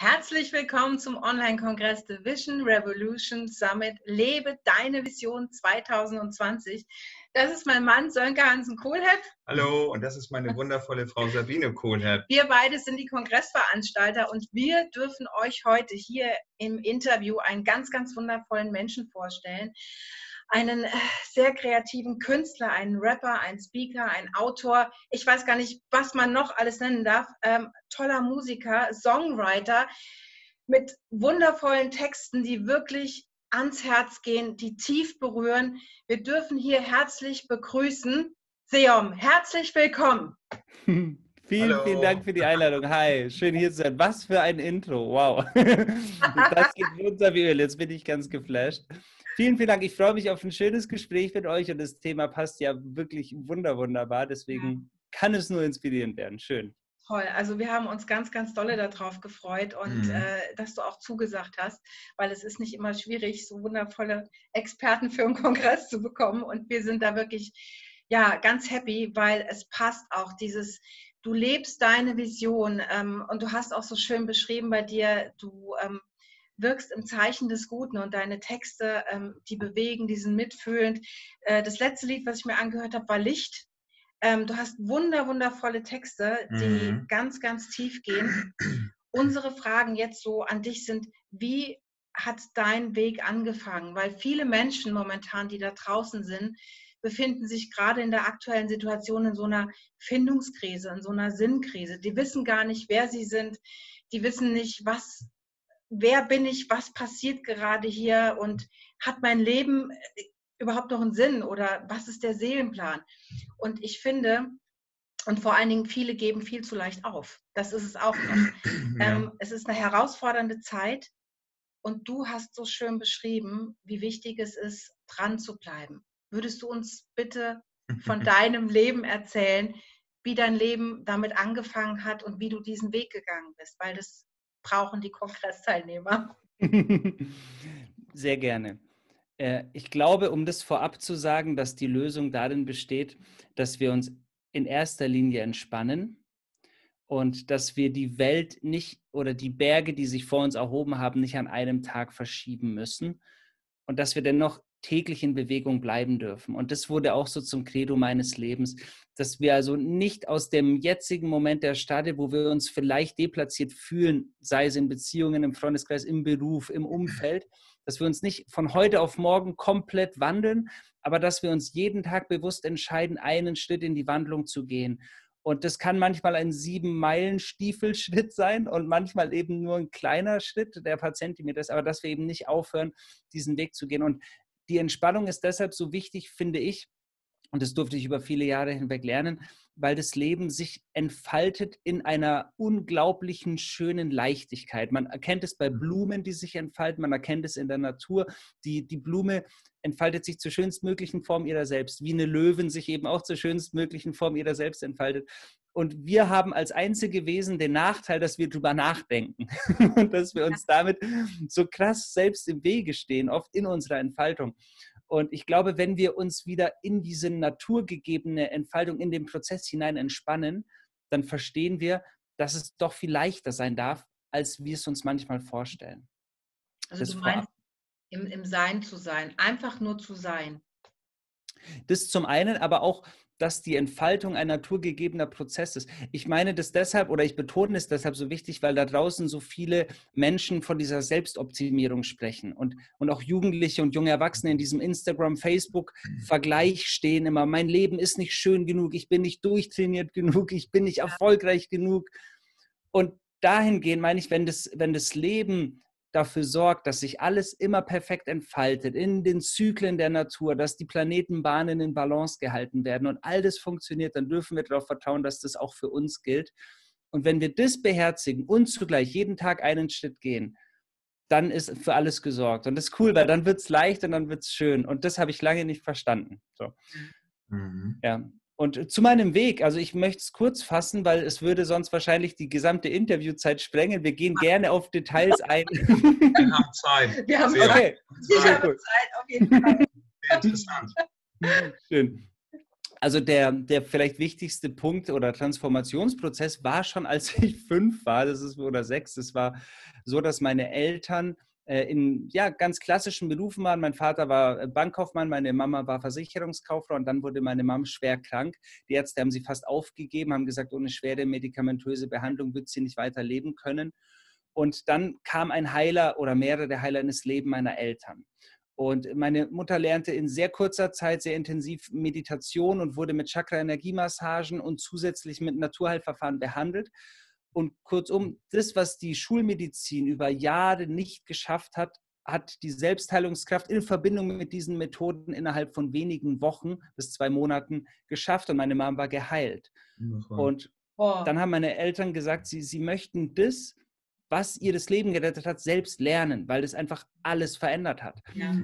Herzlich willkommen zum Online-Kongress The Vision Revolution Summit Lebe deine Vision 2020. Das ist mein Mann Sönke Hansen Kohlhepp. Hallo, und das ist meine wundervolle Frau Sabine Kohlhepp. Wir beide sind die Kongressveranstalter und wir dürfen euch heute hier im Interview einen ganz, ganz wundervollen Menschen vorstellen einen äh, sehr kreativen Künstler, einen Rapper, einen Speaker, einen Autor. Ich weiß gar nicht, was man noch alles nennen darf. Ähm, toller Musiker, Songwriter mit wundervollen Texten, die wirklich ans Herz gehen, die tief berühren. Wir dürfen hier herzlich begrüßen. Seom, herzlich willkommen. vielen, Hallo. vielen Dank für die Einladung. Hi, schön hier zu sein. Was für ein Intro. Wow. das geht runter wie Öl. Jetzt bin ich ganz geflasht. Vielen, vielen Dank. Ich freue mich auf ein schönes Gespräch mit euch und das Thema passt ja wirklich wunder, wunderbar. Deswegen ja. kann es nur inspirierend werden. Schön. Toll. Also wir haben uns ganz, ganz dolle darauf gefreut und mhm. äh, dass du auch zugesagt hast, weil es ist nicht immer schwierig, so wundervolle Experten für einen Kongress zu bekommen. Und wir sind da wirklich ja ganz happy, weil es passt auch dieses du lebst deine Vision ähm, und du hast auch so schön beschrieben bei dir, du ähm, wirkst im Zeichen des Guten und deine Texte, ähm, die bewegen, die sind mitfühlend. Äh, das letzte Lied, was ich mir angehört habe, war Licht. Ähm, du hast wunder, wundervolle Texte, die mhm. ganz, ganz tief gehen. Unsere Fragen jetzt so an dich sind, wie hat dein Weg angefangen? Weil viele Menschen momentan, die da draußen sind, befinden sich gerade in der aktuellen Situation in so einer Findungskrise, in so einer Sinnkrise. Die wissen gar nicht, wer sie sind. Die wissen nicht, was wer bin ich, was passiert gerade hier und hat mein Leben äh, überhaupt noch einen Sinn oder was ist der Seelenplan? Und ich finde, und vor allen Dingen viele geben viel zu leicht auf. Das ist es auch noch. Ja. Ähm, es ist eine herausfordernde Zeit und du hast so schön beschrieben, wie wichtig es ist, dran zu bleiben. Würdest du uns bitte von deinem Leben erzählen, wie dein Leben damit angefangen hat und wie du diesen Weg gegangen bist? Weil das brauchen die Kongressteilnehmer. Sehr gerne. Äh, ich glaube, um das vorab zu sagen, dass die Lösung darin besteht, dass wir uns in erster Linie entspannen und dass wir die Welt nicht oder die Berge, die sich vor uns erhoben haben, nicht an einem Tag verschieben müssen und dass wir dennoch täglich in Bewegung bleiben dürfen. Und das wurde auch so zum Credo meines Lebens, dass wir also nicht aus dem jetzigen Moment der Stade, wo wir uns vielleicht deplatziert fühlen, sei es in Beziehungen, im Freundeskreis, im Beruf, im Umfeld, dass wir uns nicht von heute auf morgen komplett wandeln, aber dass wir uns jeden Tag bewusst entscheiden, einen Schritt in die Wandlung zu gehen. Und das kann manchmal ein sieben-Meilen-Stiefelschritt sein und manchmal eben nur ein kleiner Schritt, der paar Zentimeter ist, aber dass wir eben nicht aufhören, diesen Weg zu gehen. Und die Entspannung ist deshalb so wichtig, finde ich, und das durfte ich über viele Jahre hinweg lernen, weil das Leben sich entfaltet in einer unglaublichen schönen Leichtigkeit. Man erkennt es bei mhm. Blumen, die sich entfalten, man erkennt es in der Natur. Die, die Blume entfaltet sich zur schönstmöglichen Form ihrer selbst, wie eine Löwin sich eben auch zur schönstmöglichen Form ihrer selbst entfaltet. Und wir haben als einzige Wesen den Nachteil, dass wir drüber nachdenken und dass wir uns damit so krass selbst im Wege stehen, oft in unserer Entfaltung. Und ich glaube, wenn wir uns wieder in diese naturgegebene Entfaltung, in den Prozess hinein entspannen, dann verstehen wir, dass es doch viel leichter sein darf, als wir es uns manchmal vorstellen. Also das du meinst, im, im Sein zu sein, einfach nur zu sein. Das zum einen, aber auch dass die Entfaltung ein naturgegebener Prozess ist. Ich meine das deshalb oder ich betone es deshalb so wichtig, weil da draußen so viele Menschen von dieser Selbstoptimierung sprechen und, und auch Jugendliche und junge Erwachsene in diesem Instagram, Facebook-Vergleich stehen immer. Mein Leben ist nicht schön genug, ich bin nicht durchtrainiert genug, ich bin nicht erfolgreich genug. Und dahingehend meine ich, wenn das, wenn das Leben dafür sorgt, dass sich alles immer perfekt entfaltet in den Zyklen der Natur, dass die Planetenbahnen in Balance gehalten werden und all das funktioniert, dann dürfen wir darauf vertrauen, dass das auch für uns gilt. Und wenn wir das beherzigen und zugleich jeden Tag einen Schritt gehen, dann ist für alles gesorgt. Und das ist cool, weil dann wird es leicht und dann wird es schön. Und das habe ich lange nicht verstanden. So. Mhm. Ja. Und zu meinem Weg, also ich möchte es kurz fassen, weil es würde sonst wahrscheinlich die gesamte Interviewzeit sprengen. Wir gehen gerne auf Details ein. Wir haben Zeit. Wir haben Sehr. Okay. Wir haben Zeit, auf jeden Fall. Sehr interessant. Schön. also der, der vielleicht wichtigste Punkt oder Transformationsprozess war schon, als ich fünf war, das ist oder sechs. Es war so, dass meine Eltern in ja, ganz klassischen Berufen waren. Mein Vater war Bankkaufmann, meine Mama war Versicherungskauffrau und dann wurde meine Mama schwer krank. Die Ärzte haben sie fast aufgegeben, haben gesagt, ohne schwere medikamentöse Behandlung wird sie nicht weiter leben können. Und dann kam ein Heiler oder mehrere Heiler in das Leben meiner Eltern. Und meine Mutter lernte in sehr kurzer Zeit sehr intensiv Meditation und wurde mit Chakra-Energiemassagen und zusätzlich mit Naturheilverfahren behandelt. Und kurzum, das, was die Schulmedizin über Jahre nicht geschafft hat, hat die Selbstheilungskraft in Verbindung mit diesen Methoden innerhalb von wenigen Wochen bis zwei Monaten geschafft und meine Mama war geheilt. Und oh. dann haben meine Eltern gesagt, sie, sie möchten das, was ihr das Leben gerettet hat, selbst lernen, weil das einfach alles verändert hat. Ja.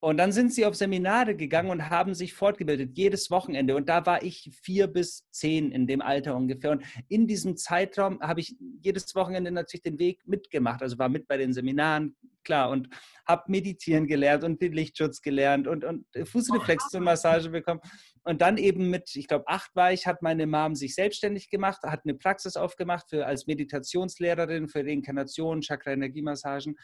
Und dann sind sie auf Seminare gegangen und haben sich fortgebildet, jedes Wochenende. Und da war ich vier bis zehn in dem Alter ungefähr. Und in diesem Zeitraum habe ich jedes Wochenende natürlich den Weg mitgemacht. Also war mit bei den Seminaren, klar, und habe meditieren gelernt und den Lichtschutz gelernt und, und Fußreflexzonenmassage bekommen. Und dann eben mit, ich glaube, acht war ich, hat meine Mom sich selbstständig gemacht, hat eine Praxis aufgemacht für, als Meditationslehrerin für Reinkarnation, Chakra-Energiemassagen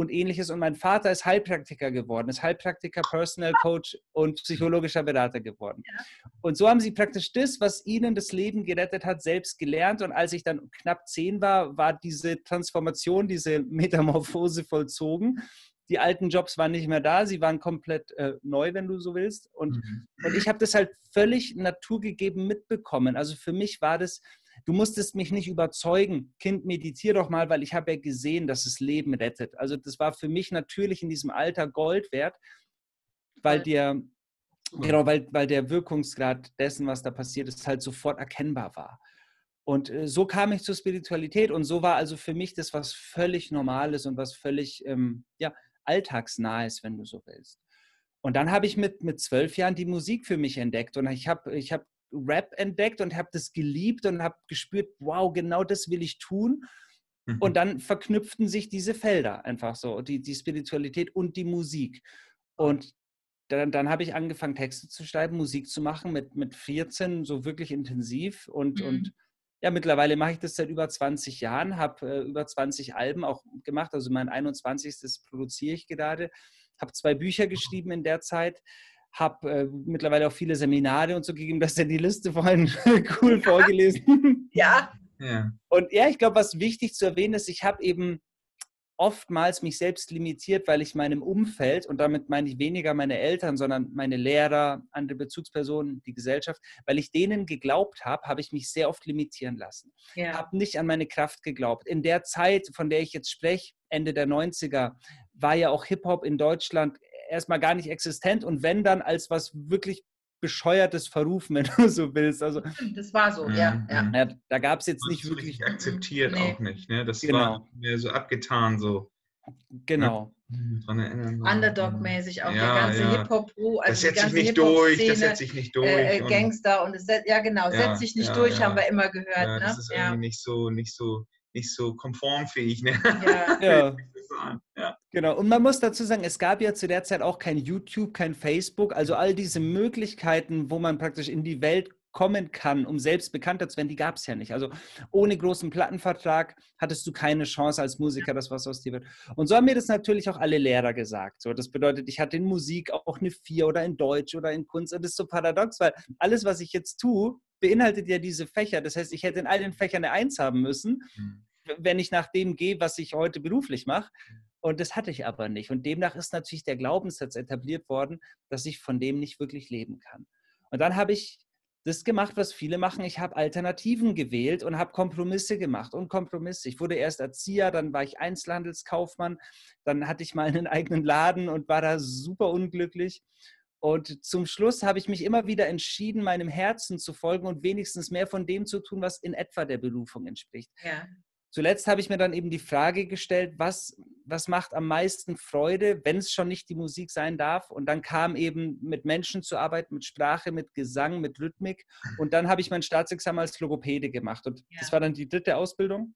und ähnliches. Und mein Vater ist Heilpraktiker geworden, ist Heilpraktiker, Personal Coach und psychologischer Berater geworden. Ja. Und so haben sie praktisch das, was ihnen das Leben gerettet hat, selbst gelernt. Und als ich dann knapp zehn war, war diese Transformation, diese Metamorphose vollzogen die alten Jobs waren nicht mehr da, sie waren komplett äh, neu, wenn du so willst. Und, mhm. und ich habe das halt völlig naturgegeben mitbekommen. Also für mich war das, du musstest mich nicht überzeugen, Kind, meditiere doch mal, weil ich habe ja gesehen, dass es Leben rettet. Also das war für mich natürlich in diesem Alter Gold wert, weil der, genau, weil, weil der Wirkungsgrad dessen, was da passiert ist, halt sofort erkennbar war. Und äh, so kam ich zur Spiritualität und so war also für mich das was völlig Normales und was völlig, ähm, ja, alltagsnah ist, wenn du so willst. Und dann habe ich mit, mit zwölf Jahren die Musik für mich entdeckt und ich habe ich hab Rap entdeckt und habe das geliebt und habe gespürt, wow, genau das will ich tun. Mhm. Und dann verknüpften sich diese Felder einfach so, die, die Spiritualität und die Musik. Und dann, dann habe ich angefangen, Texte zu schreiben, Musik zu machen mit, mit 14, so wirklich intensiv und, mhm. und ja, mittlerweile mache ich das seit über 20 Jahren, habe äh, über 20 Alben auch gemacht. Also mein 21. produziere ich gerade. Habe zwei Bücher geschrieben in der Zeit. Habe äh, mittlerweile auch viele Seminare und so gegeben. Das ist ja die Liste vorhin cool vorgelesen. Ja. ja. Und ja, ich glaube, was wichtig zu erwähnen ist, ich habe eben oftmals mich selbst limitiert, weil ich meinem Umfeld, und damit meine ich weniger meine Eltern, sondern meine Lehrer, andere Bezugspersonen, die Gesellschaft, weil ich denen geglaubt habe, habe ich mich sehr oft limitieren lassen. Ja. Habe nicht an meine Kraft geglaubt. In der Zeit, von der ich jetzt spreche, Ende der 90er, war ja auch Hip-Hop in Deutschland erstmal gar nicht existent und wenn dann als was wirklich bescheuertes Verrufen, wenn du so willst. Also, das war so, ja. ja. ja da gab es jetzt nicht wirklich. Nicht akzeptiert nee. auch nicht. Ne? Das genau. war mir so abgetan so. Genau. Underdog-mäßig auch ja, der ganze ja. Hip-Hop, also das setzt sich nicht durch, das setzt sich nicht durch. Äh, äh Gangster und es, ja genau, setzt sich nicht durch, haben wir immer gehört. Ja, ne? Das ist irgendwie nicht so, nicht so, nicht so konformfähig. Ne? Ja. ja. Genau. Und man muss dazu sagen, es gab ja zu der Zeit auch kein YouTube, kein Facebook, also all diese Möglichkeiten, wo man praktisch in die Welt kommen kann, um selbst bekannter zu werden, die gab es ja nicht. Also ohne großen Plattenvertrag hattest du keine Chance als Musiker, dass was aus dir wird. Und so haben mir das natürlich auch alle Lehrer gesagt. So, das bedeutet, ich hatte in Musik auch eine Vier oder in Deutsch oder in Kunst. Und das ist so paradox, weil alles, was ich jetzt tue, beinhaltet ja diese Fächer. Das heißt, ich hätte in all den Fächern eine Eins haben müssen, mhm. wenn ich nach dem gehe, was ich heute beruflich mache. Und das hatte ich aber nicht. Und demnach ist natürlich der Glaubenssatz etabliert worden, dass ich von dem nicht wirklich leben kann. Und dann habe ich das gemacht, was viele machen. Ich habe Alternativen gewählt und habe Kompromisse gemacht und Kompromisse. Ich wurde erst Erzieher, dann war ich Einzelhandelskaufmann, dann hatte ich mal einen eigenen Laden und war da super unglücklich. Und zum Schluss habe ich mich immer wieder entschieden, meinem Herzen zu folgen und wenigstens mehr von dem zu tun, was in etwa der Berufung entspricht. Ja. Zuletzt habe ich mir dann eben die Frage gestellt, was, was macht am meisten Freude, wenn es schon nicht die Musik sein darf? Und dann kam eben mit Menschen zu arbeiten, mit Sprache, mit Gesang, mit Rhythmik. Und dann habe ich mein Staatsexamen als Logopäde gemacht. Und ja. das war dann die dritte Ausbildung.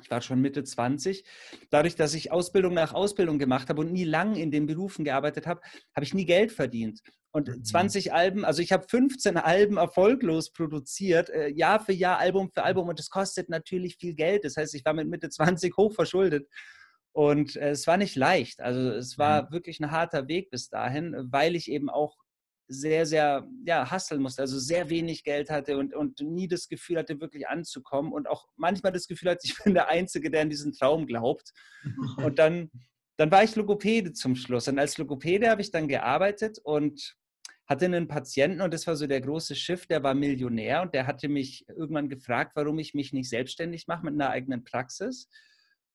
Ich war schon Mitte 20. Dadurch, dass ich Ausbildung nach Ausbildung gemacht habe und nie lang in den Berufen gearbeitet habe, habe ich nie Geld verdient. Und 20 mhm. Alben, also ich habe 15 Alben erfolglos produziert, äh, Jahr für Jahr, Album für Album. Und das kostet natürlich viel Geld. Das heißt, ich war mit Mitte 20 hoch verschuldet. Und äh, es war nicht leicht. Also es war mhm. wirklich ein harter Weg bis dahin, weil ich eben auch sehr, sehr, ja, hasseln musste, also sehr wenig Geld hatte und, und nie das Gefühl hatte, wirklich anzukommen und auch manchmal das Gefühl hatte, ich bin der Einzige, der an diesen Traum glaubt. Und dann, dann war ich Logopäde zum Schluss. Und als Logopäde habe ich dann gearbeitet und hatte einen Patienten und das war so der große Schiff, der war Millionär und der hatte mich irgendwann gefragt, warum ich mich nicht selbstständig mache mit einer eigenen Praxis.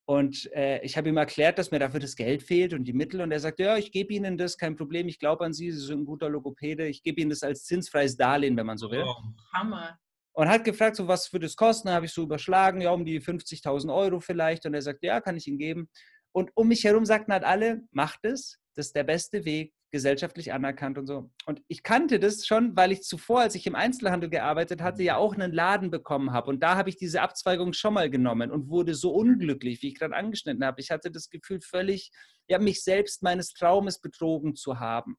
Und äh, ich habe ihm erklärt, dass mir dafür das Geld fehlt und die Mittel. Und er sagte, ja, ich gebe Ihnen das, kein Problem, ich glaube an Sie, Sie sind ein guter Logopäde, ich gebe Ihnen das als zinsfreies Darlehen, wenn man so will. Oh, Hammer. Und hat gefragt, so was würde es kosten? Da habe ich so überschlagen, ja, um die 50.000 Euro vielleicht. Und er sagte, ja, kann ich Ihnen geben. Und um mich herum sagten halt alle, macht es, das ist der beste Weg, gesellschaftlich anerkannt und so. Und ich kannte das schon, weil ich zuvor, als ich im Einzelhandel gearbeitet hatte, ja auch einen Laden bekommen habe. Und da habe ich diese Abzweigung schon mal genommen und wurde so unglücklich, wie ich gerade angeschnitten habe. Ich hatte das Gefühl, völlig, ja, mich selbst meines Traumes betrogen zu haben.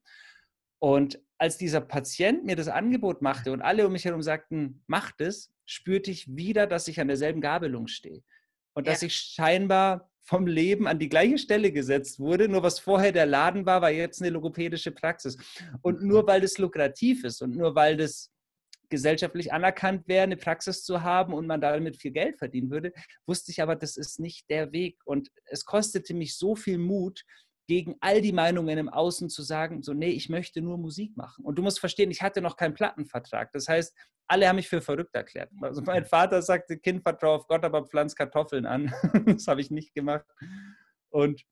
Und als dieser Patient mir das Angebot machte und alle um mich herum sagten, mach das, spürte ich wieder, dass ich an derselben Gabelung stehe. Und ja. dass ich scheinbar vom Leben an die gleiche Stelle gesetzt wurde. Nur was vorher der Laden war, war jetzt eine logopädische Praxis. Und nur weil das lukrativ ist und nur weil das gesellschaftlich anerkannt wäre, eine Praxis zu haben und man damit viel Geld verdienen würde, wusste ich aber, das ist nicht der Weg. Und es kostete mich so viel Mut, gegen all die Meinungen im Außen zu sagen, so, nee, ich möchte nur Musik machen. Und du musst verstehen, ich hatte noch keinen Plattenvertrag. Das heißt, alle haben mich für verrückt erklärt. Also mein Vater sagte, Kind, vertraue auf Gott, aber pflanz Kartoffeln an. das habe ich nicht gemacht. Und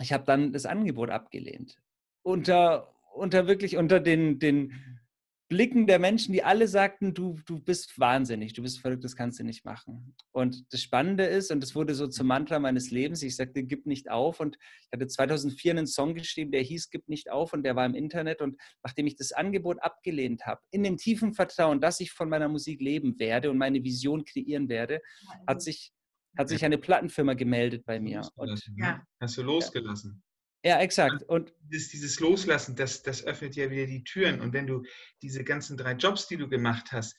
ich habe dann das Angebot abgelehnt. Unter, unter wirklich, unter den, den Blicken der Menschen, die alle sagten, du, du bist wahnsinnig, du bist verrückt, das kannst du nicht machen. Und das Spannende ist, und das wurde so zum Mantra meines Lebens, ich sagte, gib nicht auf. Und ich hatte 2004 einen Song geschrieben, der hieß Gib nicht auf und der war im Internet. Und nachdem ich das Angebot abgelehnt habe, in dem tiefen Vertrauen, dass ich von meiner Musik leben werde und meine Vision kreieren werde, hat sich, hat sich eine Plattenfirma gemeldet bei mir. Und, ja. Hast du losgelassen? Ja, exakt. Und dieses, dieses Loslassen, das, das öffnet ja wieder die Türen. Und wenn du diese ganzen drei Jobs, die du gemacht hast,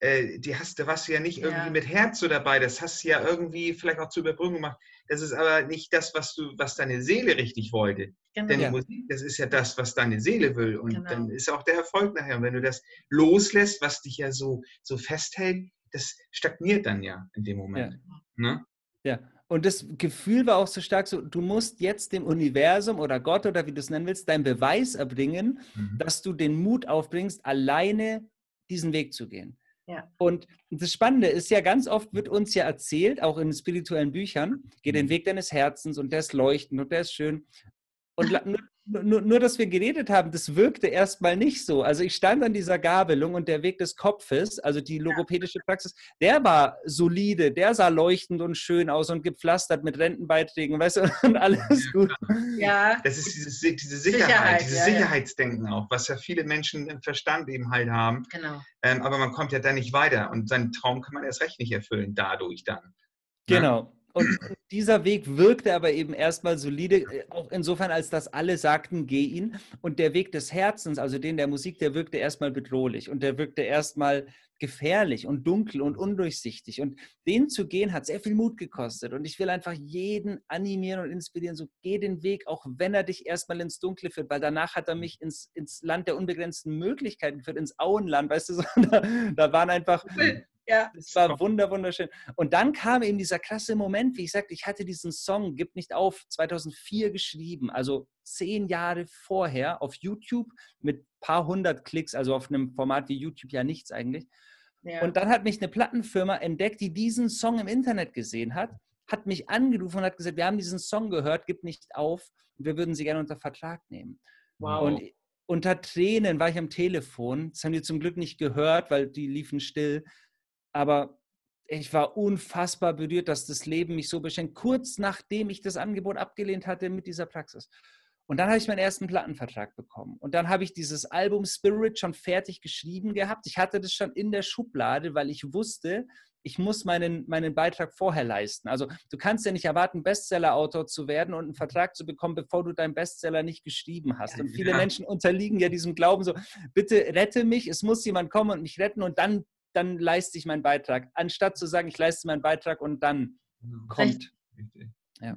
äh, die hast, da warst du ja nicht irgendwie ja. mit Herz so dabei. Das hast du ja irgendwie vielleicht auch zur Überbrückung gemacht. Das ist aber nicht das, was du, was deine Seele richtig wollte. Genau. Denn die ja. Musik, das ist ja das, was deine Seele will. Und genau. dann ist auch der Erfolg nachher. Und wenn du das loslässt, was dich ja so, so festhält, das stagniert dann ja in dem Moment. Ja. Ne? ja. Und das Gefühl war auch so stark, so, du musst jetzt dem Universum oder Gott oder wie du es nennen willst, deinen Beweis erbringen, mhm. dass du den Mut aufbringst, alleine diesen Weg zu gehen. Ja. Und das Spannende ist ja, ganz oft wird uns ja erzählt, auch in spirituellen Büchern, geh den mhm. Weg deines Herzens und der ist leuchtend und der ist schön. Und nur, nur, dass wir geredet haben, das wirkte erstmal nicht so. Also ich stand an dieser Gabelung und der Weg des Kopfes, also die logopädische Praxis, der war solide, der sah leuchtend und schön aus und gepflastert mit Rentenbeiträgen, weißt du, und alles gut. Ja. Das ist dieses, diese Sicherheit, Sicherheit dieses ja, Sicherheitsdenken ja. auch, was ja viele Menschen im Verstand eben halt haben. Genau. Ähm, aber man kommt ja da nicht weiter und seinen Traum kann man erst recht nicht erfüllen, dadurch dann. Ne? Genau. Und dieser Weg wirkte aber eben erstmal solide, äh, auch insofern, als dass alle sagten, geh ihn. Und der Weg des Herzens, also den der Musik, der wirkte erstmal bedrohlich und der wirkte erstmal gefährlich und dunkel und undurchsichtig. Und den zu gehen hat sehr viel Mut gekostet. Und ich will einfach jeden animieren und inspirieren, so geh den Weg, auch wenn er dich erstmal ins Dunkle führt, weil danach hat er mich ins, ins Land der unbegrenzten Möglichkeiten geführt, ins Auenland, weißt du, so, da, da waren einfach ja. Es war wunder, wunderschön. Und dann kam eben dieser krasse Moment, wie ich sagte, ich hatte diesen Song, Gib nicht auf, 2004 geschrieben, also zehn Jahre vorher auf YouTube mit paar hundert Klicks, also auf einem Format wie YouTube ja nichts eigentlich. Ja. Und dann hat mich eine Plattenfirma entdeckt, die diesen Song im Internet gesehen hat, hat mich angerufen und hat gesagt, wir haben diesen Song gehört, gib nicht auf, wir würden sie gerne unter Vertrag nehmen. Wow. Und unter Tränen war ich am Telefon. Das haben die zum Glück nicht gehört, weil die liefen still. Aber ich war unfassbar berührt, dass das Leben mich so beschenkt, kurz nachdem ich das Angebot abgelehnt hatte mit dieser Praxis. Und dann habe ich meinen ersten Plattenvertrag bekommen. Und dann habe ich dieses Album Spirit schon fertig geschrieben gehabt. Ich hatte das schon in der Schublade, weil ich wusste, ich muss meinen, meinen Beitrag vorher leisten. Also du kannst ja nicht erwarten, Bestseller-Autor zu werden und einen Vertrag zu bekommen, bevor du deinen Bestseller nicht geschrieben hast. Und viele ja. Menschen unterliegen ja diesem Glauben so, bitte rette mich, es muss jemand kommen und mich retten und dann, dann leiste ich meinen Beitrag. Anstatt zu sagen, ich leiste meinen Beitrag und dann genau. kommt. Richtig. Ja.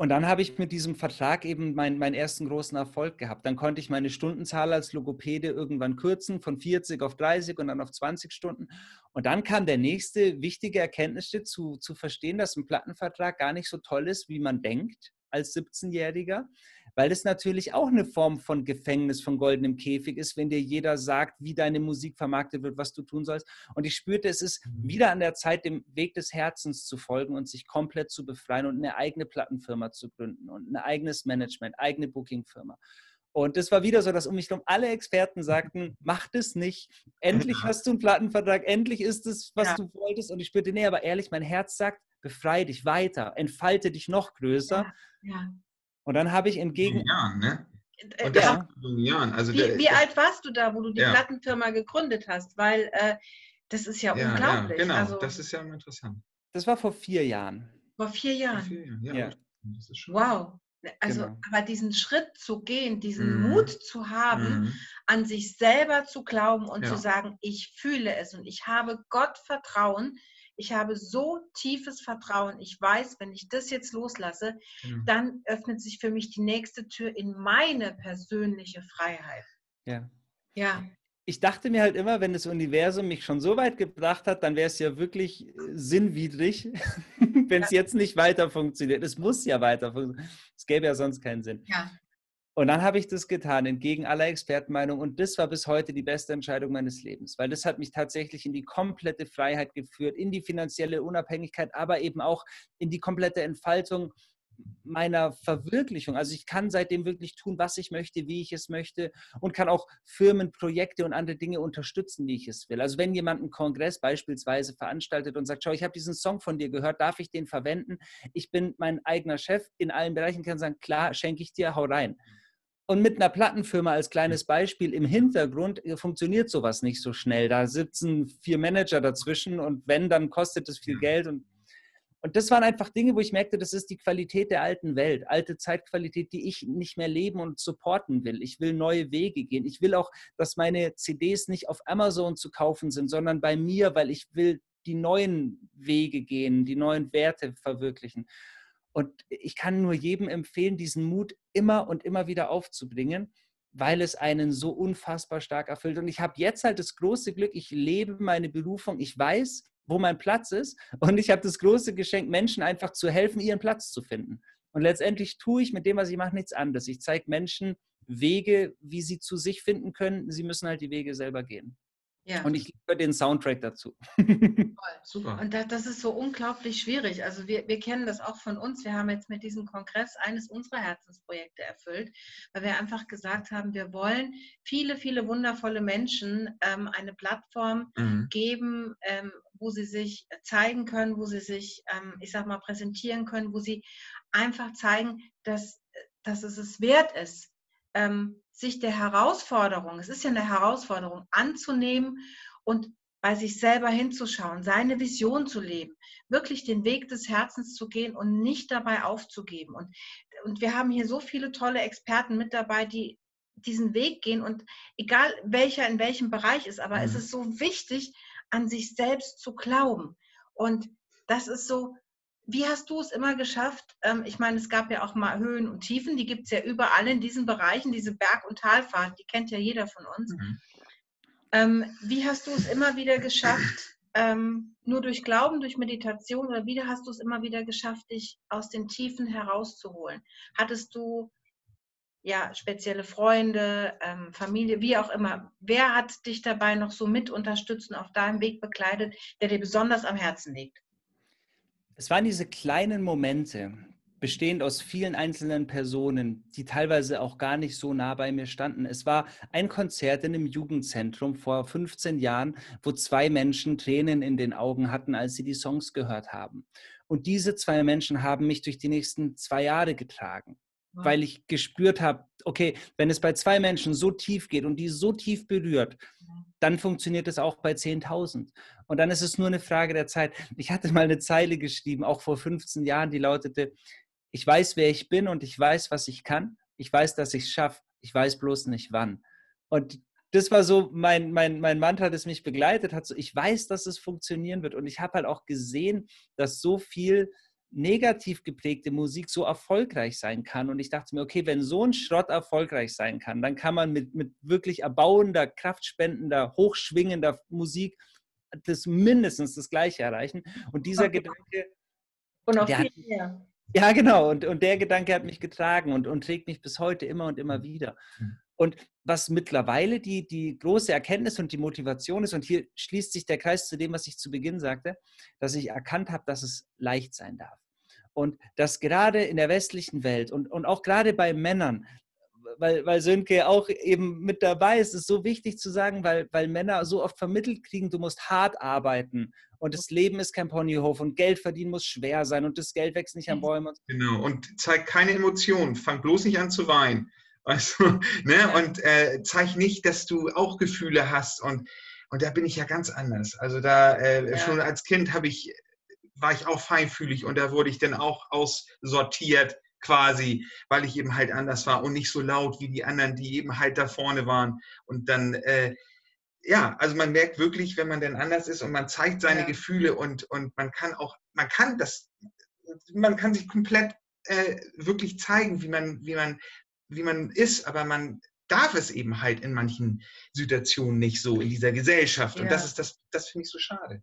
Und dann habe ich mit diesem Vertrag eben mein, meinen ersten großen Erfolg gehabt. Dann konnte ich meine Stundenzahl als Logopäde irgendwann kürzen von 40 auf 30 und dann auf 20 Stunden. Und dann kam der nächste wichtige Erkenntnis zu, zu verstehen, dass ein Plattenvertrag gar nicht so toll ist, wie man denkt als 17-Jähriger, weil es natürlich auch eine Form von Gefängnis, von goldenem Käfig ist, wenn dir jeder sagt, wie deine Musik vermarktet wird, was du tun sollst. Und ich spürte, es ist mhm. wieder an der Zeit, dem Weg des Herzens zu folgen und sich komplett zu befreien und eine eigene Plattenfirma zu gründen und ein eigenes Management, eigene Bookingfirma. Und das war wieder so, dass um mich herum alle Experten sagten, mach das nicht. Endlich hast du einen Plattenvertrag, endlich ist es, was ja. du wolltest. Und ich spürte, nee, aber ehrlich, mein Herz sagt, befreie dich weiter, entfalte dich noch größer. Ja. ja. Und dann habe ich entgegen. Jahren, ne? Äh, Und ja. Jahren. Also wie, wie alt warst du da, wo du die ja. Plattenfirma gegründet hast? Weil äh, das ist ja, ja unglaublich. Ja, genau, also, das ist ja interessant. Das war vor vier Jahren. Vor vier Jahren. Vor vier Jahren. Ja. wow. Also, genau. aber diesen Schritt zu gehen, diesen mhm. Mut zu haben, mhm. an sich selber zu glauben und zu sagen, ich fühle es und ich habe Gott Vertrauen, ich habe so tiefes Vertrauen. Ich weiß, wenn ich das jetzt loslasse, ja. dann öffnet sich für mich die nächste Tür in meine persönliche Freiheit. Ja. Ja. Ich dachte mir halt immer, wenn das Universum mich schon so weit gebracht hat, dann wäre es ja wirklich äh, sinnwidrig, wenn es ja. jetzt nicht weiter funktioniert. Es muss ja weiter funktionieren. Es gäbe ja sonst keinen Sinn. Ja. Und dann habe ich das getan, entgegen aller Expertenmeinung. Und das war bis heute die beste Entscheidung meines Lebens, weil das hat mich tatsächlich in die komplette Freiheit geführt, in die finanzielle Unabhängigkeit, aber eben auch in die komplette Entfaltung meiner Verwirklichung. Also ich kann seitdem wirklich tun, was ich möchte, wie ich es möchte und kann auch Firmen, Projekte und andere Dinge unterstützen, wie ich es will. Also wenn jemand einen Kongress beispielsweise veranstaltet und sagt, schau, ich habe diesen Song von dir gehört, darf ich den verwenden? Ich bin mein eigener Chef in allen Bereichen, kann sagen, klar, schenke ich dir, hau rein. Und mit einer Plattenfirma als kleines Beispiel im Hintergrund äh, funktioniert sowas nicht so schnell. Da sitzen vier Manager dazwischen und wenn, dann kostet es viel Geld. Und, und das waren einfach Dinge, wo ich merkte, das ist die Qualität der alten Welt, alte Zeitqualität, die ich nicht mehr leben und supporten will. Ich will neue Wege gehen. Ich will auch, dass meine CDs nicht auf Amazon zu kaufen sind, sondern bei mir, weil ich will die neuen Wege gehen, die neuen Werte verwirklichen. Und ich kann nur jedem empfehlen, diesen Mut immer und immer wieder aufzubringen, weil es einen so unfassbar stark erfüllt. Und ich habe jetzt halt das große Glück, ich lebe meine Berufung, ich weiß, wo mein Platz ist. Und ich habe das große Geschenk, Menschen einfach zu helfen, ihren Platz zu finden. Und letztendlich tue ich mit dem, was ich mache, nichts anderes. Ich zeige Menschen Wege, wie sie zu sich finden können. Sie müssen halt die Wege selber gehen. Ja. Und ich liebe den Soundtrack dazu. Super. Und das, das, ist so unglaublich schwierig. Also wir, wir kennen das auch von uns. Wir haben jetzt mit diesem Kongress eines unserer Herzensprojekte erfüllt, weil wir einfach gesagt haben, wir wollen viele, viele wundervolle Menschen ähm, eine Plattform mhm. geben, ähm, wo sie sich zeigen können, wo sie sich, ähm, ich sag mal, präsentieren können, wo sie einfach zeigen, dass, dass es es wert ist, ähm, sich der Herausforderung, es ist ja eine Herausforderung, anzunehmen und bei sich selber hinzuschauen, seine Vision zu leben, wirklich den Weg des Herzens zu gehen und nicht dabei aufzugeben. Und, und wir haben hier so viele tolle Experten mit dabei, die diesen Weg gehen und egal welcher in welchem Bereich ist, aber mhm. es ist so wichtig, an sich selbst zu glauben. Und das ist so, wie hast du es immer geschafft? Ähm, ich meine, es gab ja auch mal Höhen und Tiefen, die gibt es ja überall in diesen Bereichen, diese Berg- und Talfahrt, die kennt ja jeder von uns. Mhm. Ähm, wie hast du es immer wieder geschafft, ähm, nur durch Glauben, durch Meditation oder wie hast du es immer wieder geschafft, dich aus den Tiefen herauszuholen? Hattest du ja spezielle Freunde, Familie, wie auch immer? Wer hat dich dabei noch so mit unterstützt und auf deinem Weg begleitet, der dir besonders am Herzen liegt? Es waren diese kleinen Momente, bestehend aus vielen einzelnen Personen, die teilweise auch gar nicht so nah bei mir standen. Es war ein Konzert in einem Jugendzentrum vor 15 Jahren, wo zwei Menschen Tränen in den Augen hatten, als sie die Songs gehört haben. Und diese zwei Menschen haben mich durch die nächsten zwei Jahre getragen, wow. weil ich gespürt habe, okay, wenn es bei zwei Menschen so tief geht und die so tief berührt, dann funktioniert es auch bei 10.000. Und dann ist es nur eine Frage der Zeit. Ich hatte mal eine Zeile geschrieben, auch vor 15 Jahren, die lautete, ich weiß, wer ich bin und ich weiß, was ich kann. Ich weiß, dass ich es schaffe. Ich weiß bloß nicht wann. Und das war so mein, mein, mein Mantra, das mich begleitet hat. So, ich weiß, dass es funktionieren wird. Und ich habe halt auch gesehen, dass so viel negativ geprägte Musik so erfolgreich sein kann. Und ich dachte mir, okay, wenn so ein Schrott erfolgreich sein kann, dann kann man mit, mit wirklich erbauender, kraftspendender, hochschwingender Musik das mindestens das Gleiche erreichen. Und dieser Gedanke. Und auch viel mehr. Ja, genau. Und, und der Gedanke hat mich getragen und, und trägt mich bis heute immer und immer wieder. Mhm. Und was mittlerweile die, die große Erkenntnis und die Motivation ist, und hier schließt sich der Kreis zu dem, was ich zu Beginn sagte, dass ich erkannt habe, dass es leicht sein darf. Und dass gerade in der westlichen Welt und, und auch gerade bei Männern, weil, weil Sönke auch eben mit dabei ist, ist so wichtig zu sagen, weil, weil Männer so oft vermittelt kriegen, du musst hart arbeiten und das Leben ist kein Ponyhof und Geld verdienen muss schwer sein und das Geld wächst nicht an Bäumen. Genau, und zeig keine Emotionen, fang bloß nicht an zu weinen. Weißt ne? Und äh, zeig nicht, dass du auch Gefühle hast. Und, und da bin ich ja ganz anders. Also da äh, ja. schon als Kind habe ich, war ich auch feinfühlig und da wurde ich dann auch aussortiert quasi, weil ich eben halt anders war und nicht so laut wie die anderen, die eben halt da vorne waren. Und dann, äh, ja, also man merkt wirklich, wenn man denn anders ist und man zeigt seine ja. Gefühle und, und man kann auch, man kann das, man kann sich komplett äh, wirklich zeigen, wie man, wie man wie man ist, aber man darf es eben halt in manchen Situationen nicht so in dieser Gesellschaft. Ja. Und das ist das, das finde ich so schade.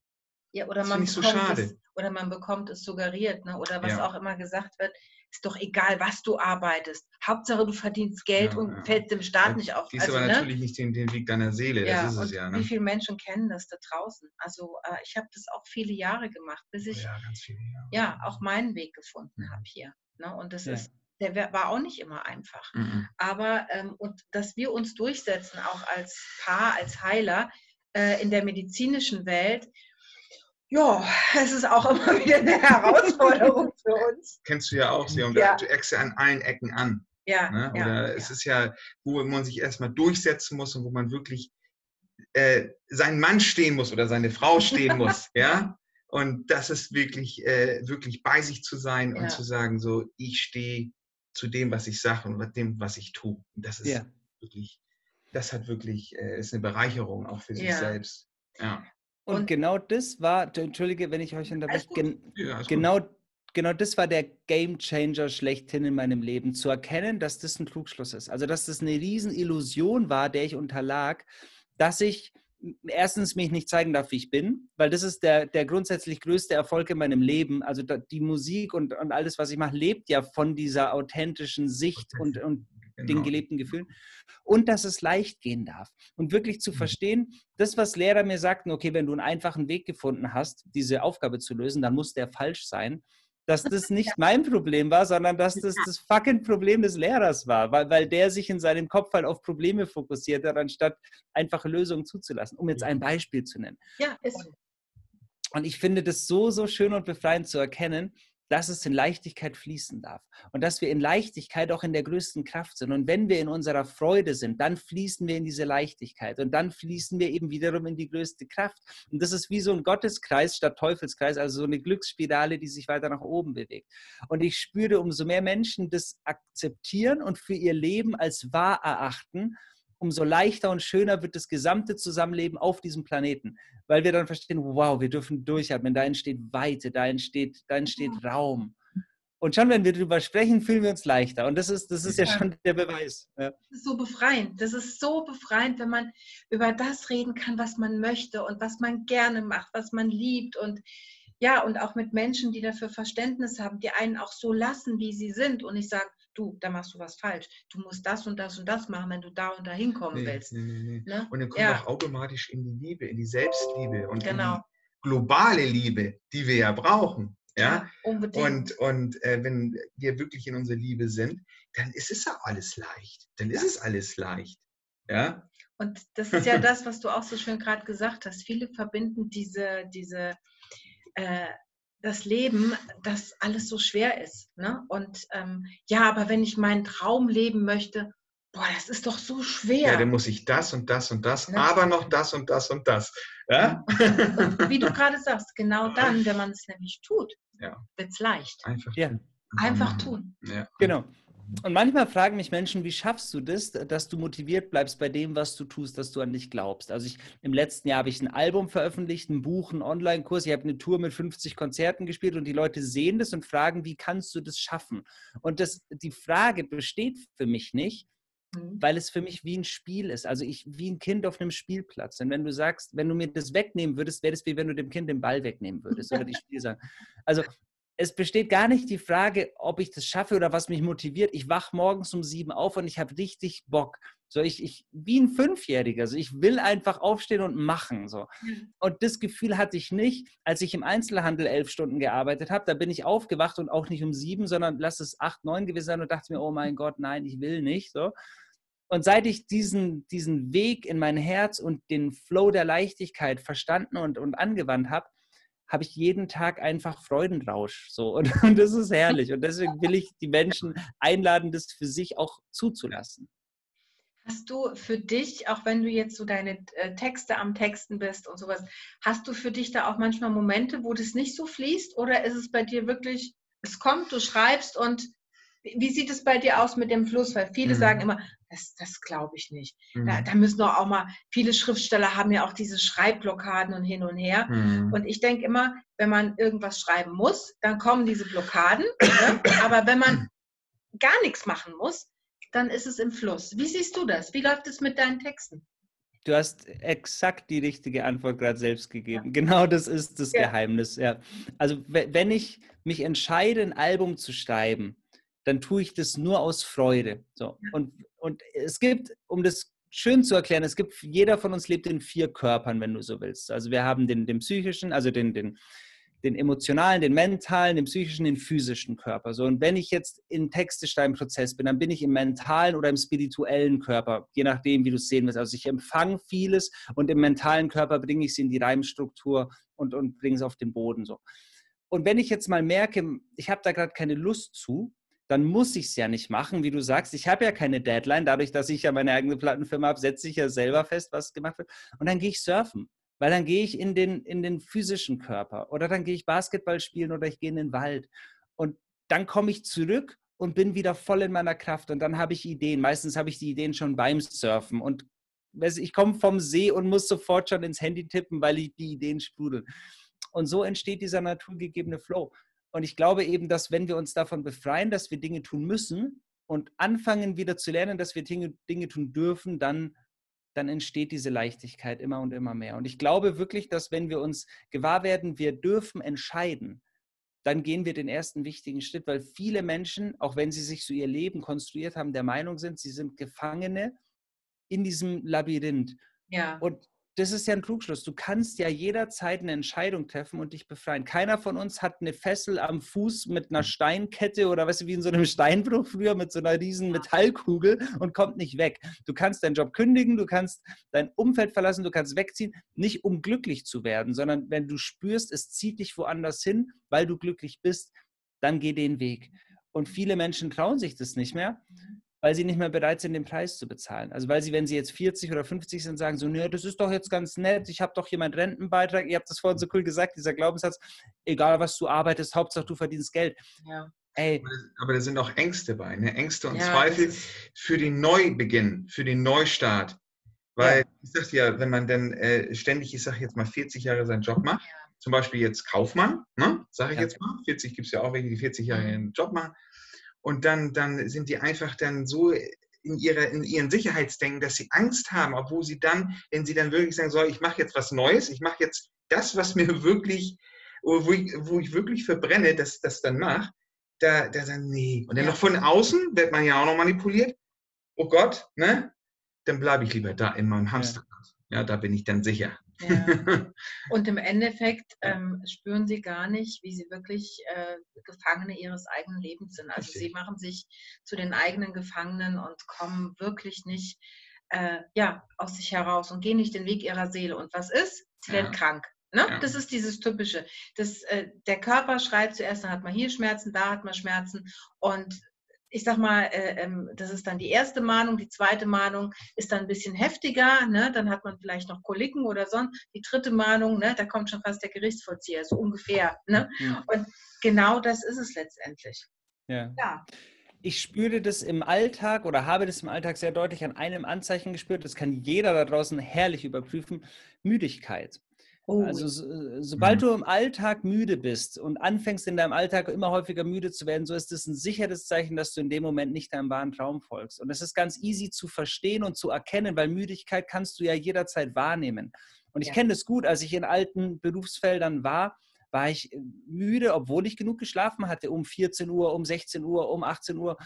Ja, oder man, so es, oder man bekommt es suggeriert, ne? oder was ja. auch immer gesagt wird, ist doch egal, was du arbeitest. Hauptsache, du verdienst Geld ja, und ja. fällt dem Staat nicht auf. Gehst also, aber ne? natürlich nicht den, den, Weg deiner Seele, das ist es ja. Ne? Wie viele Menschen kennen das da draußen? Also äh, ich habe das auch viele Jahre gemacht, bis ich viele, ja, auch meinen Weg gefunden habe hier. Ne? Und das ist der war auch nicht immer einfach. Mhm. Aber ähm, und dass wir uns durchsetzen, auch als Paar, als Heiler äh, in der medizinischen Welt, ja, es ist auch immer wieder eine Herausforderung für uns. Kennst du ja auch sehr und ja. du eckst ja an allen Ecken an. Ja. Ne? Oder ja, es ja. ist ja, wo man sich erstmal durchsetzen muss und wo man wirklich äh, sein Mann stehen muss oder seine Frau stehen muss, ja. Und das ist wirklich, äh, wirklich bei sich zu sein ja. und zu sagen, so, ich stehe zu dem, was ich sage und dem, was ich tue. das ist ja. wirklich, das hat wirklich, äh, ist eine Bereicherung auch für sich ja. selbst. Ja. Und, und, genau das war, entschuldige, wenn ich euch unterbreche, gen, ja, genau, genau das war der Game Changer schlechthin in meinem Leben, zu erkennen, dass das ein Trugschluss ist. Also, dass das eine Riesenillusion war, der ich unterlag, dass ich erstens mich nicht zeigen darf, wie ich bin, weil das ist der, der grundsätzlich größte Erfolg in meinem Leben. Also die Musik und, und alles, was ich mache, lebt ja von dieser authentischen Sicht und, und genau. den gelebten Gefühlen. Und dass es leicht gehen darf. Und wirklich zu mhm. verstehen, das, was Lehrer mir sagten, okay, wenn du einen einfachen Weg gefunden hast, diese Aufgabe zu lösen, dann muss der falsch sein dass das nicht mein Problem war, sondern dass das das fucking Problem des Lehrers war, weil, weil der sich in seinem Kopf halt auf Probleme fokussiert hat, anstatt einfache Lösungen zuzulassen, um jetzt ein Beispiel zu nennen. Ja, ist so. Und ich finde das so, so schön und befreiend zu erkennen, dass es in Leichtigkeit fließen darf und dass wir in Leichtigkeit auch in der größten Kraft sind. Und wenn wir in unserer Freude sind, dann fließen wir in diese Leichtigkeit und dann fließen wir eben wiederum in die größte Kraft. Und das ist wie so ein Gotteskreis statt Teufelskreis, also so eine Glücksspirale, die sich weiter nach oben bewegt. Und ich spüre, umso mehr Menschen das akzeptieren und für ihr Leben als wahr erachten, umso leichter und schöner wird das gesamte Zusammenleben auf diesem Planeten, weil wir dann verstehen, wow, wir dürfen durchatmen, da entsteht Weite, da entsteht, da entsteht Raum. Und schon, wenn wir darüber sprechen, fühlen wir uns leichter. Und das ist, das ist ja, ja schon der Beweis. Ja. Das ist so befreiend. Das ist so befreiend, wenn man über das reden kann, was man möchte und was man gerne macht, was man liebt. Und ja, und auch mit Menschen, die dafür Verständnis haben, die einen auch so lassen, wie sie sind. Und ich sage, du, da machst du was falsch. Du musst das und das und das machen, wenn du da und da hinkommen nee, willst. Nee, nee, ne? Und dann kommt ja. auch automatisch in die Liebe, in die Selbstliebe und genau. in die globale Liebe, die wir ja brauchen. Ja, ja und, und äh, wenn wir wirklich in unserer Liebe sind, dann ist es ja alles leicht. Dann ist es alles leicht. Ja. Und das ist ja das, was du auch so schön gerade gesagt hast. Viele verbinden diese, diese äh, das Leben, dass alles so schwer ist. Ne? Und ähm, ja, aber wenn ich meinen Traum leben möchte, boah, das ist doch so schwer. Ja, dann muss ich das und das und das, ne? aber noch das und das und das. Ja? Und wie du gerade sagst, genau dann, wenn man es nämlich tut, ja. wird es leicht. Einfach, ja. Einfach tun. Ja. Genau. Und manchmal fragen mich Menschen, wie schaffst du das, dass du motiviert bleibst bei dem, was du tust, dass du an dich glaubst. Also ich, im letzten Jahr habe ich ein Album veröffentlicht, ein Buch, einen Online-Kurs, ich habe eine Tour mit 50 Konzerten gespielt und die Leute sehen das und fragen, wie kannst du das schaffen? Und das, die Frage besteht für mich nicht, Mhm. weil es für mich wie ein Spiel ist. Also ich wie ein Kind auf einem Spielplatz. Und wenn du sagst, wenn du mir das wegnehmen würdest, wäre das wie wenn du dem Kind den Ball wegnehmen würdest oder die Spielsachen. Also es besteht gar nicht die Frage, ob ich das schaffe oder was mich motiviert. Ich wache morgens um sieben auf und ich habe richtig Bock. So, ich, ich, wie ein Fünfjähriger. Also ich will einfach aufstehen und machen. So. Und das Gefühl hatte ich nicht, als ich im Einzelhandel elf Stunden gearbeitet habe. Da bin ich aufgewacht und auch nicht um sieben, sondern lass es acht, neun gewesen sein und dachte mir, oh mein Gott, nein, ich will nicht. So. Und seit ich diesen, diesen Weg in mein Herz und den Flow der Leichtigkeit verstanden und, und angewandt habe, habe ich jeden Tag einfach Freudenrausch. So. Und, und, das ist herrlich. Und deswegen will ich die Menschen einladen, das für sich auch zuzulassen. Hast du für dich, auch wenn du jetzt so deine äh, Texte am Texten bist und sowas, hast du für dich da auch manchmal Momente, wo das nicht so fließt? Oder ist es bei dir wirklich, es kommt, du schreibst und wie sieht es bei dir aus mit dem Fluss? Weil viele mhm. sagen immer, das, das glaube ich nicht. Mhm. Da, da, müssen doch auch mal, viele Schriftsteller haben ja auch diese Schreibblockaden und hin und her. Mhm. Und ich denke immer, wenn man irgendwas schreiben muss, dann kommen diese Blockaden. ne? Aber wenn man gar nichts machen muss, dann ist es im Fluss. Wie siehst du das? Wie läuft es mit deinen Texten? Du hast exakt die richtige Antwort gerade selbst gegeben. Ja. Genau das ist das ja. Geheimnis. Ja. Also wenn ich mich entscheide, ein Album zu schreiben, dann tue ich das nur aus Freude. So. Und, und es gibt, um das schön zu erklären, es gibt, jeder von uns lebt in vier Körpern, wenn du so willst. Also wir haben den, den psychischen, also den, den, den emotionalen, den mentalen, den psychischen, den physischen Körper. So, und wenn ich jetzt im Texteschreiben-Prozess bin, dann bin ich im mentalen oder im spirituellen Körper, je nachdem, wie du es sehen willst. Also ich empfange vieles und im mentalen Körper bringe ich es in die Reimstruktur und, und bringe es auf den Boden. So. Und wenn ich jetzt mal merke, ich habe da gerade keine Lust zu, dann muss ich es ja nicht machen, wie du sagst. Ich habe ja keine Deadline. Dadurch, dass ich ja meine eigene Plattenfirma habe, setze ich ja selber fest, was gemacht wird. Und dann gehe ich surfen. Weil dann gehe ich in den, in den physischen Körper oder dann gehe ich Basketball spielen oder ich gehe in den Wald. Und dann komme ich zurück und bin wieder voll in meiner Kraft und dann habe ich Ideen. Meistens habe ich die Ideen schon beim Surfen und ich komme vom See und muss sofort schon ins Handy tippen, weil ich die Ideen sprudeln. Und so entsteht dieser naturgegebene Flow. Und ich glaube eben, dass wenn wir uns davon befreien, dass wir Dinge tun müssen und anfangen wieder zu lernen, dass wir Dinge, Dinge tun dürfen, dann, dann entsteht diese Leichtigkeit immer und immer mehr. Und ich glaube wirklich, dass wenn wir uns gewahr werden, wir dürfen entscheiden, dann gehen wir den ersten wichtigen Schritt, weil viele Menschen, auch wenn sie sich so ihr Leben konstruiert haben, der Meinung sind, sie sind Gefangene in diesem Labyrinth. Ja. Und das ist ja ein Trugschluss. Du kannst ja jederzeit eine Entscheidung treffen und dich befreien. Keiner von uns hat eine Fessel am Fuß mit einer hm. Steinkette oder weißt du, wie in so einem Steinbruch früher mit so einer riesen Metallkugel und kommt nicht weg. Du kannst deinen Job kündigen, du kannst dein Umfeld verlassen, du kannst wegziehen, nicht um glücklich zu werden, sondern wenn du spürst, es zieht dich woanders hin, weil du glücklich bist, dann geh den Weg. Und viele Menschen trauen sich das nicht mehr, weil sie nicht mehr bereit sind, den Preis zu bezahlen. Also weil sie, wenn sie jetzt 40 oder 50 sind, sagen so, nö, das ist doch jetzt ganz nett, ich habe doch hier meinen Rentenbeitrag, ihr habt das vorhin so cool gesagt, dieser Glaubenssatz, egal was du arbeitest, Hauptsache du verdienst Geld. Ja. Ey. Aber da sind auch Ängste bei, ne? Ängste und ja, Zweifel für den Neubeginn, für den Neustart. Weil, ja. ich sag dir, wenn man dann äh, ständig, ich sage jetzt mal, 40 Jahre seinen Job macht, ja. zum Beispiel jetzt Kaufmann, ne? sage ich jetzt mal, 40 gibt es ja auch welche, die 40 Jahre ihren Job machen, und dann, dann sind die einfach dann so in, ihrer, in ihren Sicherheitsdenken, dass sie Angst haben, obwohl sie dann, wenn sie dann wirklich sagen, so, ich mache jetzt was Neues, ich mache jetzt das, was mir wirklich, wo ich, wo ich wirklich verbrenne, dass das dann mache, da, da sagen, nee. Und dann ja. noch von außen wird man ja auch noch manipuliert. Oh Gott, ne? Dann bleibe ich lieber da in meinem Hamsterrad. Ja. ja, da bin ich dann sicher. Ja. Und im Endeffekt ähm, spüren sie gar nicht, wie sie wirklich äh, Gefangene ihres eigenen Lebens sind. Also sie machen sich zu den eigenen Gefangenen und kommen wirklich nicht äh, ja, aus sich heraus und gehen nicht den Weg ihrer Seele. Und was ist? Sie werden krank. Ne? Ja. Das ist dieses Typische. Das, äh, der Körper schreit zuerst, dann hat man hier Schmerzen, da hat man Schmerzen. Und ich sag mal, äh, ähm, das ist dann die erste Mahnung, die zweite Mahnung ist dann ein bisschen heftiger, ne? dann hat man vielleicht noch Koliken oder sonst. Die dritte Mahnung, ne? da kommt schon fast der Gerichtsvollzieher, so ungefähr. Ne? Ja. Und genau das ist es letztendlich. Ja. ja. Ich spüre das im Alltag oder habe das im Alltag sehr deutlich an einem Anzeichen gespürt. Das kann jeder da draußen herrlich überprüfen. Müdigkeit. Oh. Also so, sobald mhm. du im Alltag müde bist und anfängst in deinem Alltag immer häufiger müde zu werden, so ist es ein sicheres Zeichen, dass du in dem Moment nicht deinem wahren Traum folgst. Und das ist ganz easy zu verstehen und zu erkennen, weil Müdigkeit kannst du ja jederzeit wahrnehmen. Und ich ja. kenne das gut, als ich in alten Berufsfeldern war, war ich äh, müde, obwohl ich genug geschlafen hatte, um 14 Uhr, um 16 Uhr, um 18 Uhr.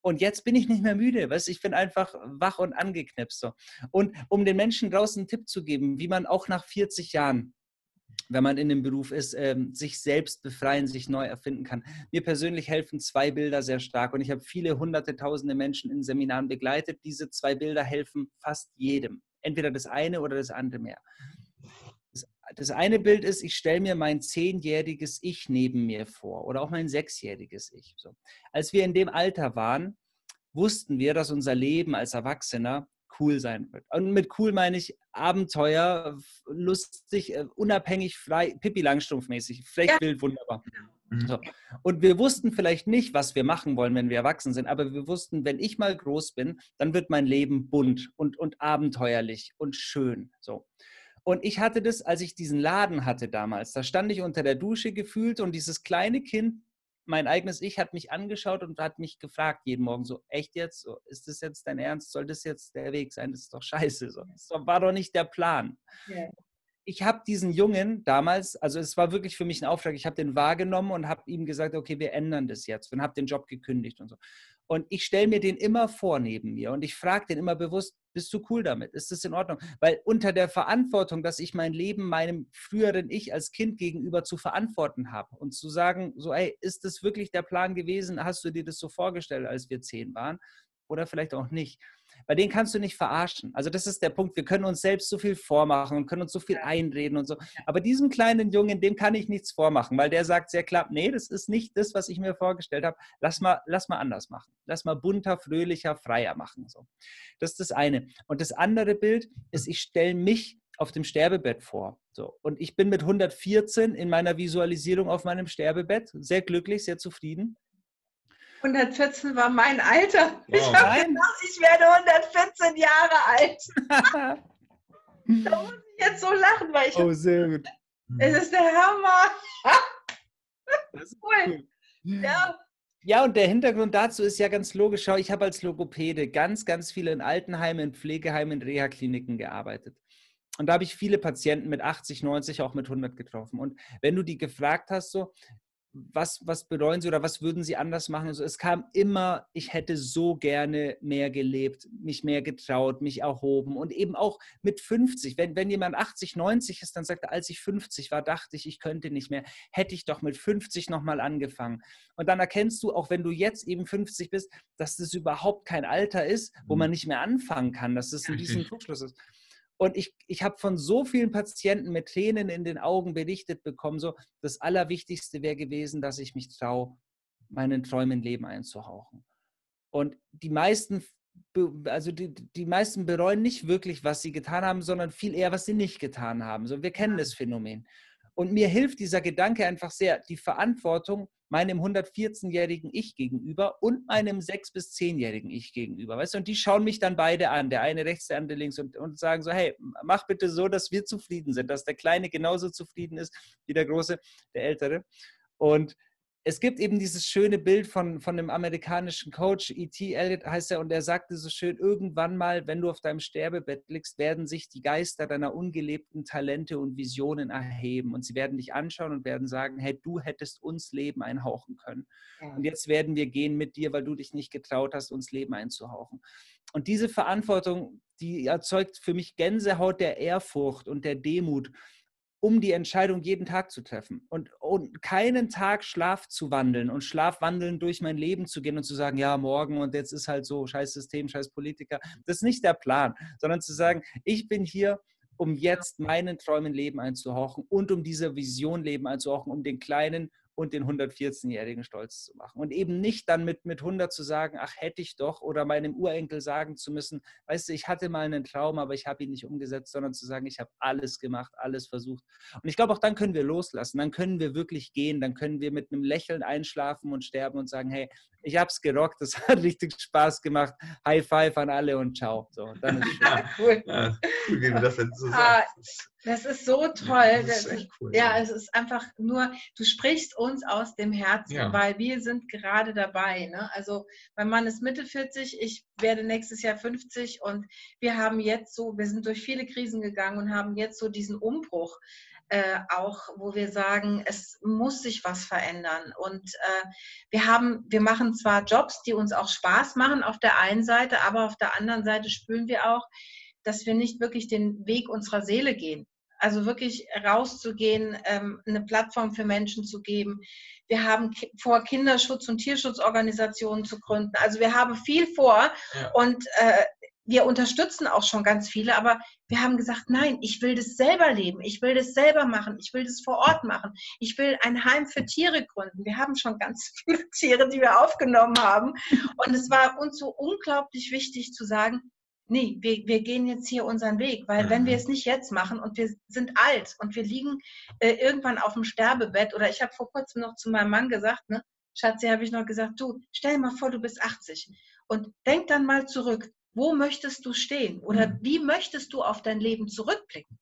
Und jetzt bin ich nicht mehr müde, weißt? ich bin einfach wach und angeknipst. So. Und um den Menschen draußen einen Tipp zu geben, wie man auch nach 40 Jahren wenn man in dem Beruf ist, ähm, sich selbst befreien, sich neu erfinden kann. Mir persönlich helfen zwei Bilder sehr stark und ich habe viele hunderte, tausende Menschen in Seminaren begleitet. Diese zwei Bilder helfen fast jedem. Entweder das eine oder das andere mehr. Das, eine Bild ist, ich stelle mir mein zehnjähriges Ich neben mir vor oder auch mein sechsjähriges Ich. So. Als wir in dem Alter waren, wussten wir, dass unser Leben als Erwachsener cool sein wird. Und mit cool meine ich Abenteuer, lustig, äh, unabhängig, frei, Pippi Langstrumpf-mäßig, vielleicht ja. wild, wunderbar. Mhm. So. Und wir wussten vielleicht nicht, was wir machen wollen, wenn wir erwachsen sind, aber wir wussten, wenn ich mal groß bin, dann wird mein Leben bunt und, und abenteuerlich und schön. So. Und ich hatte das, als ich diesen Laden hatte damals, da stand ich unter der Dusche gefühlt und dieses kleine Kind mein eigenes Ich hat mich angeschaut und hat mich gefragt jeden Morgen so, echt jetzt? So, ist das jetzt dein Ernst? Soll das jetzt der Weg sein? Das ist doch scheiße. So. Das war doch nicht der Plan. Yeah. Ich habe diesen Jungen damals, also es war wirklich für mich ein Auftrag, ich habe den wahrgenommen und habe ihm gesagt, okay, wir ändern das jetzt und habe den Job gekündigt und so. Und ich stelle mir den immer vor neben mir und ich frage den immer bewusst, bist du cool damit? Ist das in Ordnung? Weil unter der Verantwortung, dass ich mein Leben meinem früheren Ich als Kind gegenüber zu verantworten habe und zu sagen, so, ey, ist das wirklich der Plan gewesen? Hast du dir das so vorgestellt, als wir zehn waren? Oder vielleicht auch nicht bei denen kannst du nicht verarschen. Also das ist der Punkt. Wir können uns selbst so viel vormachen und können uns so viel einreden und so. Aber diesem kleinen Jungen, dem kann ich nichts vormachen, weil der sagt sehr klar, nee, das ist nicht das, was ich mir vorgestellt habe. Lass mal, lass mal anders machen. Lass mal bunter, fröhlicher, freier machen. So. Das ist das eine. Und das andere Bild ist, ich stelle mich auf dem Sterbebett vor. So. Und ich bin mit 114 in meiner Visualisierung auf meinem Sterbebett, sehr glücklich, sehr zufrieden. 114 war mein Alter. Wow. Ich habe gedacht, ich werde 114 Jahre alt. da muss ich jetzt so lachen, weil ich. Oh, sehr gut. Es ist der Hammer. das ist cool. Ja. Ja, und der Hintergrund dazu ist ja ganz logisch. Schau, ich habe als Logopäde ganz, ganz viele in Altenheimen, in Pflegeheimen, in Reha-Kliniken gearbeitet. Und da habe ich viele Patienten mit 80, 90, auch mit 100 getroffen. Und wenn du die gefragt hast, so, was, was bereuen Sie oder was würden Sie anders machen? Also es kam immer, ich hätte so gerne mehr gelebt, mich mehr getraut, mich erhoben und eben auch mit 50. Wenn, wenn jemand 80, 90 ist, dann sagt er, als ich 50 war, dachte ich, ich könnte nicht mehr. Hätte ich doch mit 50 nochmal angefangen. Und dann erkennst du, auch wenn du jetzt eben 50 bist, dass das überhaupt kein Alter ist, wo mhm. man nicht mehr anfangen kann, dass das ein riesen Trugschluss ist. Und ich, ich habe von so vielen Patienten mit Tränen in den Augen berichtet bekommen, so das Allerwichtigste wäre gewesen, dass ich mich traue, meinen Träumen Leben einzuhauchen. Und die meisten, also die, die meisten bereuen nicht wirklich, was sie getan haben, sondern viel eher, was sie nicht getan haben. So, wir kennen das Phänomen. Und mir hilft dieser Gedanke einfach sehr, die Verantwortung meinem 114-jährigen Ich gegenüber und meinem 6- bis 10-jährigen Ich gegenüber. Weißt du, und die schauen mich dann beide an, der eine rechts, der andere links und, und sagen so, hey, mach bitte so, dass wir zufrieden sind, dass der Kleine genauso zufrieden ist wie der Große, der Ältere. Und es gibt eben dieses schöne Bild von, von einem amerikanischen Coach, E.T. Elliott heißt er, und er sagte so schön, irgendwann mal, wenn du auf deinem Sterbebett liegst, werden sich die Geister deiner ungelebten Talente und Visionen erheben und sie werden dich anschauen und werden sagen, hey, du hättest uns Leben einhauchen können. Ja. Und jetzt werden wir gehen mit dir, weil du dich nicht getraut hast, uns Leben einzuhauchen. Und diese Verantwortung, die erzeugt für mich Gänsehaut der Ehrfurcht und der Demut um die Entscheidung jeden Tag zu treffen und, und keinen Tag Schlaf zu wandeln und Schlafwandeln durch mein Leben zu gehen und zu sagen, ja, morgen und jetzt ist halt so, scheiß System, scheiß Politiker. Das ist nicht der Plan, sondern zu sagen, ich bin hier, um jetzt meinen Träumen Leben einzuhauchen und um diese Vision Leben einzuhauchen, um den Kleinen und den 114-Jährigen stolz zu machen. Und eben nicht dann mit, mit 100 zu sagen, ach, hätte ich doch, oder meinem Urenkel sagen zu müssen, weißt du, ich hatte mal einen Traum, aber ich habe ihn nicht umgesetzt, sondern zu sagen, ich habe alles gemacht, alles versucht. Und ich glaube, auch dann können wir loslassen, dann können wir wirklich gehen, dann können wir mit einem Lächeln einschlafen und sterben und sagen, hey, ich habe es gerockt, es hat richtig Spaß gemacht, High Five an alle und ciao. So, dann ist ja, cool. Ja, cool, wie du das jetzt so ah, sagst. Das ist so toll. das ist echt cool. Ja, es ist einfach nur, du sprichst uns aus dem Herzen, ja. weil wir sind gerade dabei. Ne? Also mein Mann ist Mitte 40, ich werde nächstes Jahr 50 und wir haben jetzt so, wir sind durch viele Krisen gegangen und haben jetzt so diesen Umbruch. Äh, auch, wo wir sagen, es muss sich was verändern. Und äh, wir haben, wir machen zwar Jobs, die uns auch Spaß machen auf der einen Seite, aber auf der anderen Seite spüren wir auch, dass wir nicht wirklich den Weg unserer Seele gehen. Also wirklich rauszugehen, ähm, eine Plattform für Menschen zu geben. Wir haben vor, Kinderschutz- und Tierschutzorganisationen zu gründen. Also wir haben viel vor ja. und äh, wir unterstützen auch schon ganz viele, aber wir haben gesagt, nein, ich will das selber leben, ich will das selber machen, ich will das vor Ort machen, ich will ein Heim für Tiere gründen. Wir haben schon ganz viele Tiere, die wir aufgenommen haben. Und es war uns so unglaublich wichtig zu sagen, nee, wir, wir gehen jetzt hier unseren Weg, weil mhm. wenn wir mhm. es nicht jetzt machen und wir sind alt und wir liegen äh, irgendwann auf dem Sterbebett oder ich habe vor kurzem noch zu meinem Mann gesagt, ne, Schatzi, habe ich noch gesagt, du, stell dir mal vor, du bist 80 und denk dann mal zurück, wo möchtest du stehen oder mhm. wie möchtest du auf dein Leben zurückblicken?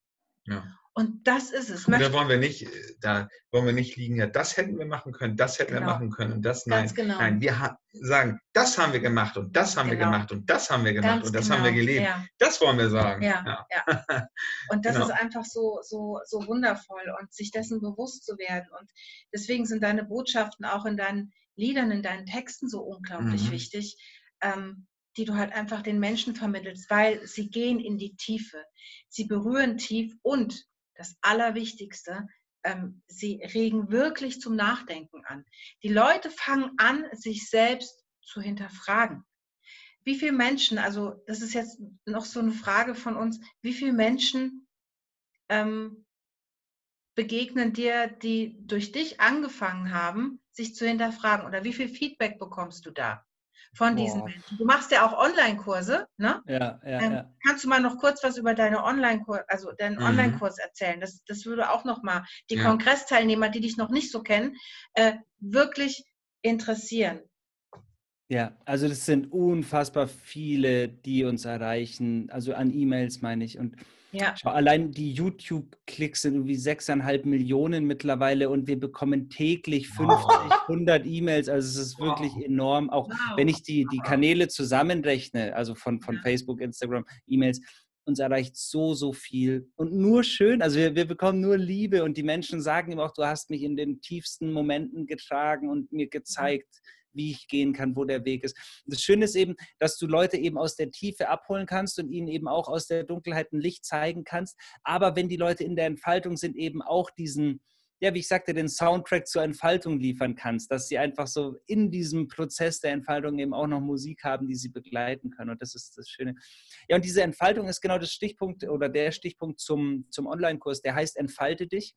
Ja. Und das ist es. da wollen wir nicht, da wollen wir nicht liegen, ja, das hätten wir machen können, das hätten genau. wir machen können und das nein. Genau. Nein, wir sagen, das haben wir gemacht und das haben genau. wir gemacht und das haben wir gemacht Ganz und das genau. haben wir gelebt. Ja. Das wollen wir sagen. Ja, ja. ja. Und das genau. ist einfach so, so, so wundervoll und sich dessen bewusst zu werden. Und deswegen sind deine Botschaften auch in deinen Liedern, in deinen Texten so unglaublich mhm. wichtig. Ähm, die du halt einfach den Menschen vermittelst, weil sie gehen in die Tiefe. Sie berühren tief und das Allerwichtigste, ähm, sie regen wirklich zum Nachdenken an. Die Leute fangen an, sich selbst zu hinterfragen. Wie viele Menschen, also das ist jetzt noch so eine Frage von uns, wie viele Menschen ähm, begegnen dir, die durch dich angefangen haben, sich zu hinterfragen? Oder wie viel Feedback bekommst du da? Von Boah. diesen Menschen. Du machst ja auch Online-Kurse, ne? Ja, ja, ähm, ja, Kannst du mal noch kurz was über deine Online-Kurs, also deinen mhm. Online-Kurs erzählen? Das, das würde auch noch mal die ja. Kongressteilnehmer, die dich noch nicht so kennen, äh, wirklich interessieren. Ja, also das sind unfassbar viele, die uns erreichen, also an E-Mails meine ich. Und ja. Schau, allein die YouTube-Klicks sind irgendwie 6,5 Millionen mittlerweile und wir bekommen täglich 50, oh. 100 E-Mails. Also es ist wirklich wow. enorm. Auch wow. wenn ich die, die Kanäle zusammenrechne, also von, von ja. Facebook, Instagram, E-Mails, uns erreicht so, so viel und nur schön. Also wir, wir bekommen nur Liebe und die Menschen sagen ihm auch, du hast mich in den tiefsten Momenten getragen und mir gezeigt, wie ich gehen kann, wo der Weg ist. Das Schöne ist eben, dass du Leute eben aus der Tiefe abholen kannst und ihnen eben auch aus der Dunkelheit ein Licht zeigen kannst. Aber wenn die Leute in der Entfaltung sind, eben auch diesen, ja, wie ich sagte, den Soundtrack zur Entfaltung liefern kannst, dass sie einfach so in diesem Prozess der Entfaltung eben auch noch Musik haben, die sie begleiten können. Und das ist das Schöne. Ja, und diese Entfaltung ist genau das Stichpunkt oder der Stichpunkt zum, zum Online-Kurs, der heißt Entfalte dich.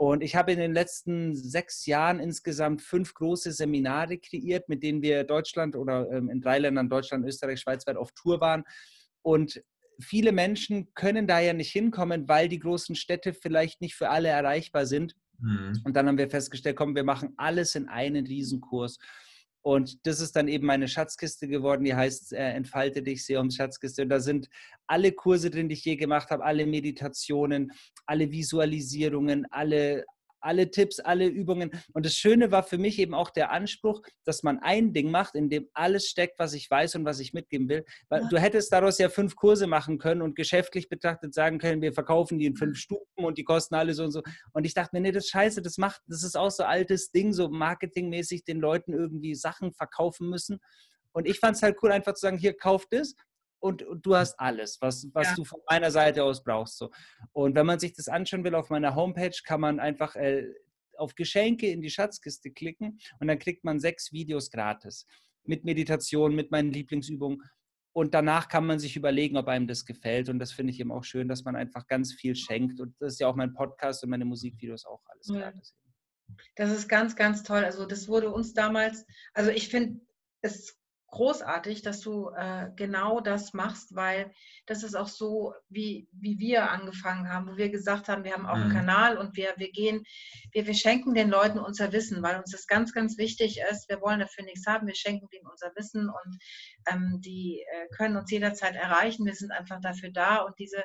Und ich habe in den letzten sechs Jahren insgesamt fünf große Seminare kreiert, mit denen wir Deutschland oder ähm, in drei Ländern, Deutschland, Österreich, Schweiz weit auf Tour waren. Und viele Menschen können da ja nicht hinkommen, weil die großen Städte vielleicht nicht für alle erreichbar sind. Mhm. Und dann haben wir festgestellt, komm, wir machen alles in einen Riesenkurs. Und das ist dann eben meine Schatzkiste geworden, die heißt äh, Entfalte dich, Seums Schatzkiste. Und da sind alle Kurse drin, die ich je gemacht habe, alle Meditationen, alle Visualisierungen, alle alle Tipps, alle Übungen. Und das Schöne war für mich eben auch der Anspruch, dass man ein Ding macht, in dem alles steckt, was ich weiß und was ich mitgeben will. Weil ja. du hättest daraus ja fünf Kurse machen können und geschäftlich betrachtet sagen können, wir verkaufen die in fünf Stufen und die kosten alle so und so. Und ich dachte mir, nee, das ist scheiße, das macht, das ist auch so altes Ding, so marketingmäßig den Leuten irgendwie Sachen verkaufen müssen. Und ich fand es halt cool, einfach zu sagen, hier kauft es und, und, du hast alles, was, was ja. du von meiner Seite aus brauchst. So. Und wenn man sich das anschauen will auf meiner Homepage, kann man einfach äh, auf Geschenke in die Schatzkiste klicken und dann kriegt man sechs Videos gratis mit Meditation, mit meinen Lieblingsübungen. Und danach kann man sich überlegen, ob einem das gefällt. Und das finde ich eben auch schön, dass man einfach ganz viel schenkt. Und das ist ja auch mein Podcast und meine Musikvideos auch alles ja. gratis. Das ist ganz, ganz toll. Also das wurde uns damals, also ich finde es großartig, dass du äh, genau das machst, weil das ist auch so, wie, wie wir angefangen haben, wo wir gesagt haben, wir haben auch einen mhm. Kanal und wir, wir gehen, wir, wir schenken den Leuten unser Wissen, weil uns das ganz, ganz wichtig ist. Wir wollen dafür nichts haben, wir schenken denen unser Wissen und ähm, die äh, können uns jederzeit erreichen. Wir sind einfach dafür da und diese,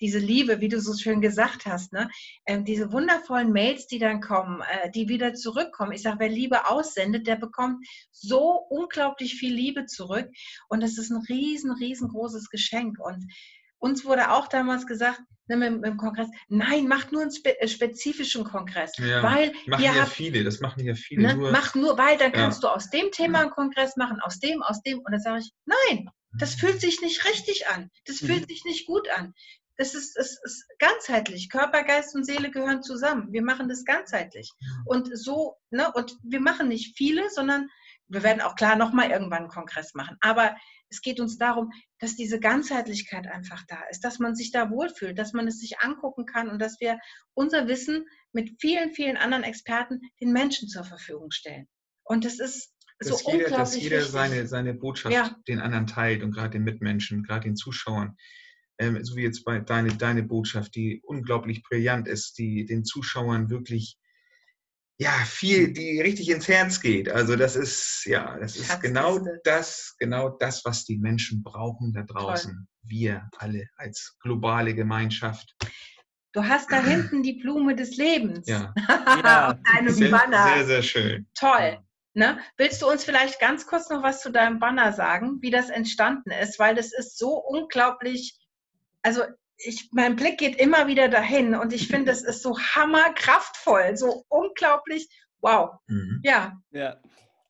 diese Liebe, wie du so schön gesagt hast, ne? Ähm, diese wundervollen Mails, die dann kommen, äh, die wieder zurückkommen. Ich sage, wer Liebe aussendet, der bekommt so unglaublich viel Liebe zurück und das ist ein riesen, riesengroßes Geschenk und uns wurde auch damals gesagt, ne, im Kongress, nein, macht nur einen spe äh, spezifischen Kongress. Ja, weil machen ja habt, viele, das machen ja viele. Ne, nur, mach nur, weil dann ja. kannst du aus dem Thema einen Kongress machen, aus dem, aus dem. Und dann sage ich, nein, das fühlt sich nicht richtig an. Das mhm. fühlt sich nicht gut an. Das ist, ist, ist ganzheitlich. Körper, Geist und Seele gehören zusammen. Wir machen das ganzheitlich. Und so, ne, und wir machen nicht viele, sondern wir werden auch klar nochmal irgendwann einen Kongress machen. Aber es geht uns darum, dass diese Ganzheitlichkeit einfach da ist, dass man sich da wohlfühlt, dass man es sich angucken kann und dass wir unser Wissen mit vielen, vielen anderen Experten den Menschen zur Verfügung stellen. Und das ist dass so jeder, unglaublich Dass jeder seine, seine Botschaft ja. den anderen teilt und gerade den Mitmenschen, gerade den Zuschauern. Ähm, so wie jetzt bei deine, deine Botschaft, die unglaublich brillant ist, die den Zuschauern wirklich ja, viel, die richtig ins Herz geht. Also das ist, ja, das ist genau das, genau das, was die Menschen brauchen da draußen. Toll. Wir alle als globale Gemeinschaft. Du hast da hinten die Blume des Lebens. Ja. ja. Auf deinem sehr, Banner. Sehr, sehr schön. Toll. Ne? Willst du uns vielleicht ganz kurz noch was zu deinem Banner sagen, wie das entstanden ist? Weil das ist so unglaublich, also ich, mein Blick geht immer wieder dahin und ich finde, es ist so hammerkraftvoll, so unglaublich, wow. Mhm. Ja. Ja.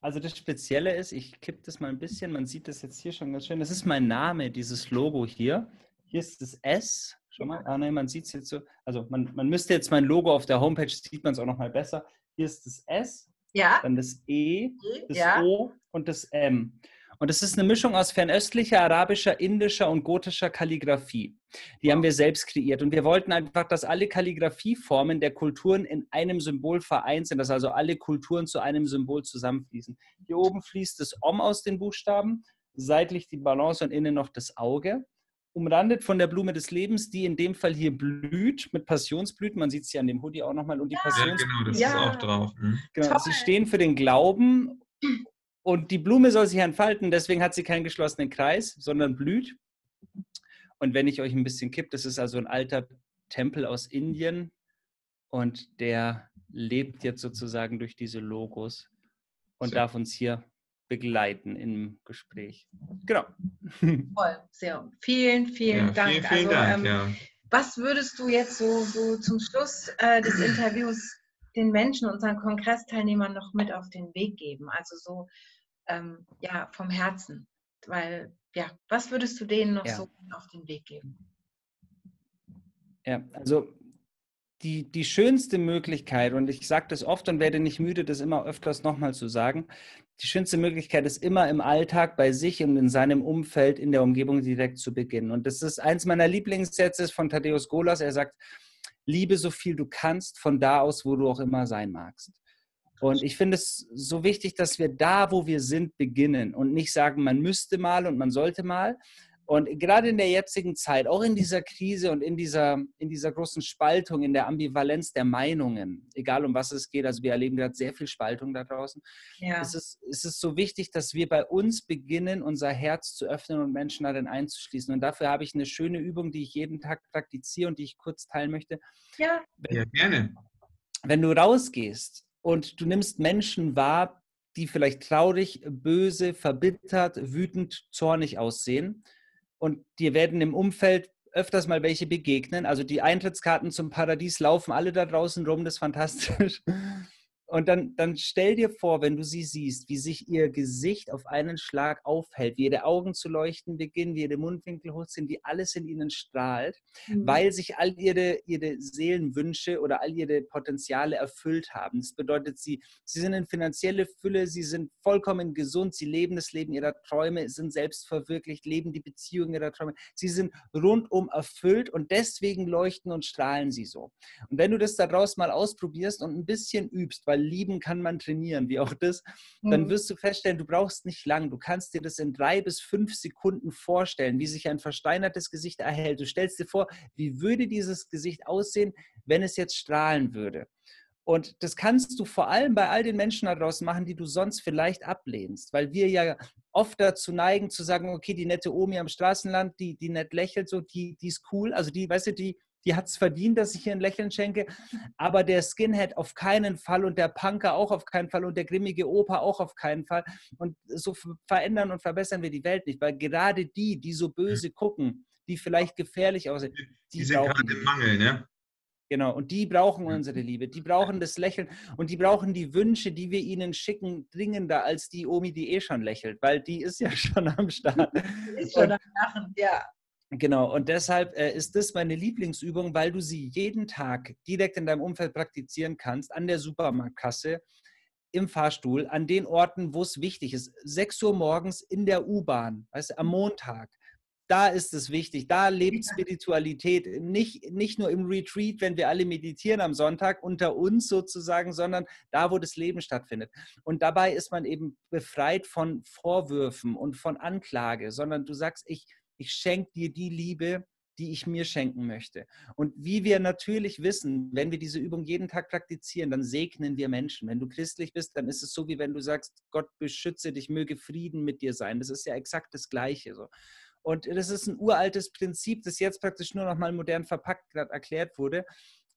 Also das Spezielle ist, ich kippe das mal ein bisschen, man sieht das jetzt hier schon ganz schön. Das ist mein Name, dieses Logo hier. Hier ist das S. Schau mal, ah, nein, man sieht es jetzt so. Also man, man müsste jetzt mein Logo auf der Homepage, sieht man es auch noch mal besser. Hier ist das S, ja. dann das E, das ja. O und das M. Und es ist eine Mischung aus fernöstlicher, arabischer, indischer und gotischer Kalligraphie. Die haben wir selbst kreiert. Und wir wollten einfach, dass alle Kalligrafieformen der Kulturen in einem Symbol vereint sind, dass also alle Kulturen zu einem Symbol zusammenfließen. Hier oben fließt das Om aus den Buchstaben, seitlich die Balance und innen noch das Auge. Umrandet von der Blume des Lebens, die in dem Fall hier blüht, mit Passionsblüten. Man sieht es hier an dem Hoodie auch nochmal. Und die ja, Passionsblüten. Ja, genau, das ja. ist auch drauf. Mhm. Genau, sie stehen für den Glauben und die Blume soll sich entfalten, deswegen hat sie keinen geschlossenen Kreis, sondern blüht. Und wenn ich euch ein bisschen kipp, das ist also ein alter Tempel aus Indien und der lebt jetzt sozusagen durch diese Logos und sehr. darf uns hier begleiten im Gespräch. Genau. Toll, sehr. Vielen, vielen ja, Dank. Vielen, vielen also, Dank ähm, ja. Was würdest du jetzt so, so zum Schluss äh, des Interviews den Menschen, unseren Kongressteilnehmern noch mit auf den Weg geben? Also so ähm, ja, vom Herzen. Weil, ja, was würdest du denen noch ja. so auf den Weg geben? Ja, also die, die schönste Möglichkeit, und ich sage das oft und werde nicht müde, das immer öfters nochmal zu sagen, die schönste Möglichkeit ist immer im Alltag bei sich und in seinem Umfeld, in der Umgebung direkt zu beginnen. Und das ist eins meiner Lieblingssätze von Thaddeus Golas. Er sagt, liebe so viel du kannst von da aus, wo du auch immer sein magst. Und ich finde es so wichtig, dass wir da, wo wir sind, beginnen und nicht sagen, man müsste mal und man sollte mal. Und gerade in der jetzigen Zeit, auch in dieser Krise und in dieser, in dieser großen Spaltung, in der Ambivalenz der Meinungen, egal um was es geht, also wir erleben gerade sehr viel Spaltung da draußen, ja. es, ist, es ist so wichtig, dass wir bei uns beginnen, unser Herz zu öffnen und Menschen darin einzuschließen. Und dafür habe ich eine schöne Übung, die ich jeden Tag praktiziere und die ich kurz teilen möchte. Ja, ja gerne. Wenn du rausgehst und du nimmst Menschen wahr, die vielleicht traurig, böse, verbittert, wütend, zornig aussehen. Und dir werden im Umfeld öfters mal welche begegnen. Also die Eintrittskarten zum Paradies laufen alle da draußen rum, das ist fantastisch. Und dann, dann stell dir vor, wenn du sie siehst, wie sich ihr Gesicht auf einen Schlag aufhält, wie ihre Augen zu leuchten beginnen, wie ihre Mundwinkel hoch sind, wie alles in ihnen strahlt, mhm. weil sich all ihre, ihre Seelenwünsche oder all ihre Potenziale erfüllt haben. Das bedeutet, sie, sie sind in finanzielle Fülle, sie sind vollkommen gesund, sie leben das Leben ihrer Träume, sind selbst verwirklicht, leben die Beziehung ihrer Träume. Sie sind rundum erfüllt und deswegen leuchten und strahlen sie so. Und wenn du das daraus mal ausprobierst und ein bisschen übst, weil weil lieben kann man trainieren, wie auch das, dann mhm. wirst du feststellen, du brauchst nicht lang. Du kannst dir das in drei bis fünf Sekunden vorstellen, wie sich ein versteinertes Gesicht erhält. Du stellst dir vor, wie würde dieses Gesicht aussehen, wenn es jetzt strahlen würde. Und das kannst du vor allem bei all den Menschen da draußen machen, die du sonst vielleicht ablehnst, weil wir ja oft dazu neigen zu sagen, okay, die nette Omi am Straßenland, die, die nett lächelt, so, die, die ist cool. Also die, weißt du, die, die hat es verdient, dass ich ihr ein Lächeln schenke. Aber der Skinhead auf keinen Fall und der Punker auch auf keinen Fall und der grimmige Opa auch auf keinen Fall. Und so verändern und verbessern wir die Welt nicht, weil gerade die, die so böse gucken, die vielleicht gefährlich aussehen, die, die sind gerade im Mangel, ne? Genau, und die brauchen unsere Liebe, die brauchen das Lächeln und die brauchen die Wünsche, die wir ihnen schicken, dringender als die Omi, die eh schon lächelt, weil die ist ja schon am Start. Die ist schon am Lachen, ja. Genau, und deshalb äh, ist das meine Lieblingsübung, weil du sie jeden Tag direkt in deinem Umfeld praktizieren kannst, an der Supermarktkasse, im Fahrstuhl, an den Orten, wo es wichtig ist. 6 Uhr morgens in der U-Bahn, weißt du, am Montag da ist es wichtig. Da lebt Spiritualität nicht, nicht nur im Retreat, wenn wir alle meditieren am Sonntag unter uns sozusagen, sondern da, wo das Leben stattfindet. Und dabei ist man eben befreit von Vorwürfen und von Anklage, sondern du sagst, ich, ich schenke dir die Liebe, die ich mir schenken möchte. Und wie wir natürlich wissen, wenn wir diese Übung jeden Tag praktizieren, dann segnen wir Menschen. Wenn du christlich bist, dann ist es so, wie wenn du sagst, Gott beschütze dich, möge Frieden mit dir sein. Das ist ja exakt das Gleiche. So. Und das ist ein uraltes Prinzip, das jetzt praktisch nur noch mal modern verpackt erklärt wurde.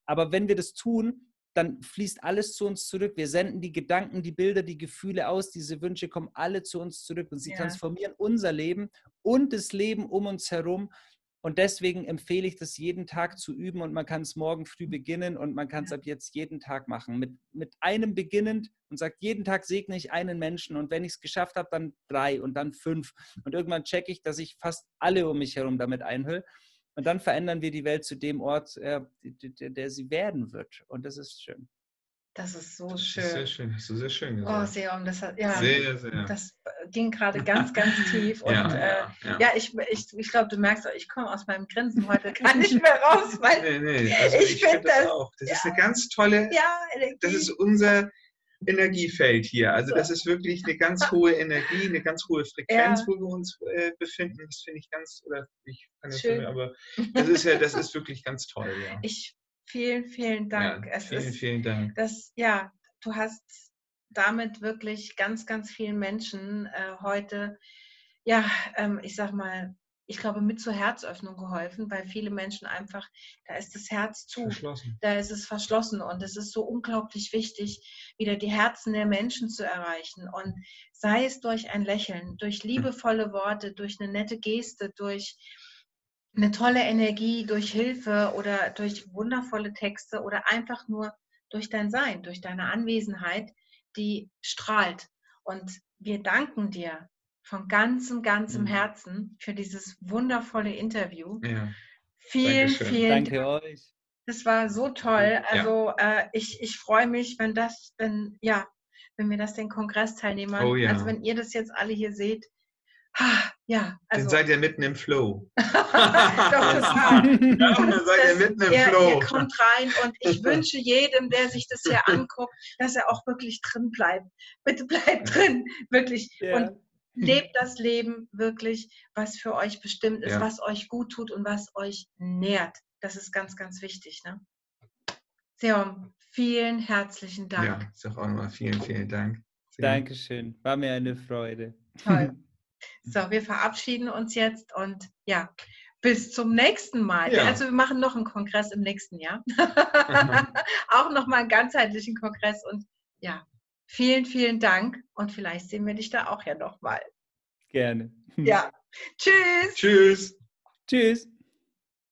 Aber wenn wir das tun, dann fließt alles zu uns zurück. Wir senden die Gedanken, die Bilder, die Gefühle aus. Diese Wünsche kommen alle zu uns zurück und sie ja. transformieren unser Leben und das Leben um uns herum. Und deswegen empfehle ich das jeden Tag zu üben und man kann es morgen früh beginnen und man kann es ab jetzt jeden Tag machen. Mit, mit einem beginnend und sagt, jeden Tag segne ich einen Menschen und wenn ich es geschafft habe, dann drei und dann fünf. Und irgendwann checke ich, dass ich fast alle um mich herum damit einhülle. Und dann verändern wir die Welt zu dem Ort, äh, der, der sie werden wird. Und das ist schön. Das ist so das schön. Ist sehr schön, hast du sehr schön oh, gesagt. Oh, Seom, das hat, ja, sehr, sehr. Das ging gerade ganz, ganz tief. Und ja, äh, ja. ja ich, ich, ich glaube, du merkst, ich komme aus meinem Grinsen heute gar nicht mehr raus. Weil nee, nee, also ich, ich finde das, das, auch. Das ja. ist eine ganz tolle, ja, das ist unser Energiefeld hier. Also das ist wirklich eine ganz hohe Energie, eine ganz hohe Frequenz, wo wir uns äh, befinden. Das finde ich ganz, oder ich kann das Schön. aber das ist ja, das ist wirklich ganz toll. Ja. Ich Vielen, vielen Dank. Ja, vielen, ist, vielen Dank. Das, ja, du hast damit wirklich ganz, ganz vielen Menschen äh, heute, ja, ähm, ich sag mal, ich glaube, mit zur Herzöffnung geholfen, weil viele Menschen einfach, da ist das Herz zu, da ist es verschlossen und es ist so unglaublich wichtig, wieder die Herzen der Menschen zu erreichen und sei es durch ein Lächeln, durch hm. liebevolle Worte, durch eine nette Geste, durch eine tolle Energie durch Hilfe oder durch wundervolle Texte oder einfach nur durch dein Sein, durch deine Anwesenheit, die strahlt. Und wir danken dir von ganzem, ganzem mhm. Herzen für dieses wundervolle Interview. Ja. Vielen, Dankeschön. vielen Danke Dank. euch. Das war so toll. Also ja. äh, ich, ich freue mich, wenn das, wenn, ja, wenn wir das den Kongressteilnehmern, oh, ja. also wenn ihr das jetzt alle hier seht, ja, also. Dann seid ihr mitten im Flow. Doch, total. ja, dann seid ihr mitten im ihr, Flow. Ihr kommt rein und ich wünsche jedem, der sich das hier anguckt, dass er auch wirklich drin bleibt. Bitte bleibt drin, wirklich. Ja. Und lebt das Leben wirklich, was für euch bestimmt ist, ja. was euch gut tut und was euch nährt. Das ist ganz, ganz wichtig. Ne? Seom, vielen herzlichen Dank. Ja, ich sage auch nochmal vielen, vielen Dank. Dankeschön. War mir eine Freude. Toll. So, wir verabschieden uns jetzt und ja, bis zum nächsten Mal. Ja. Also wir machen noch einen Kongress im nächsten Jahr. Auch nochmal einen ganzheitlichen Kongress und ja, vielen, vielen Dank und vielleicht sehen wir dich da auch ja nochmal. Gerne. Ja. Tschüss. Tschüss. Tschüss.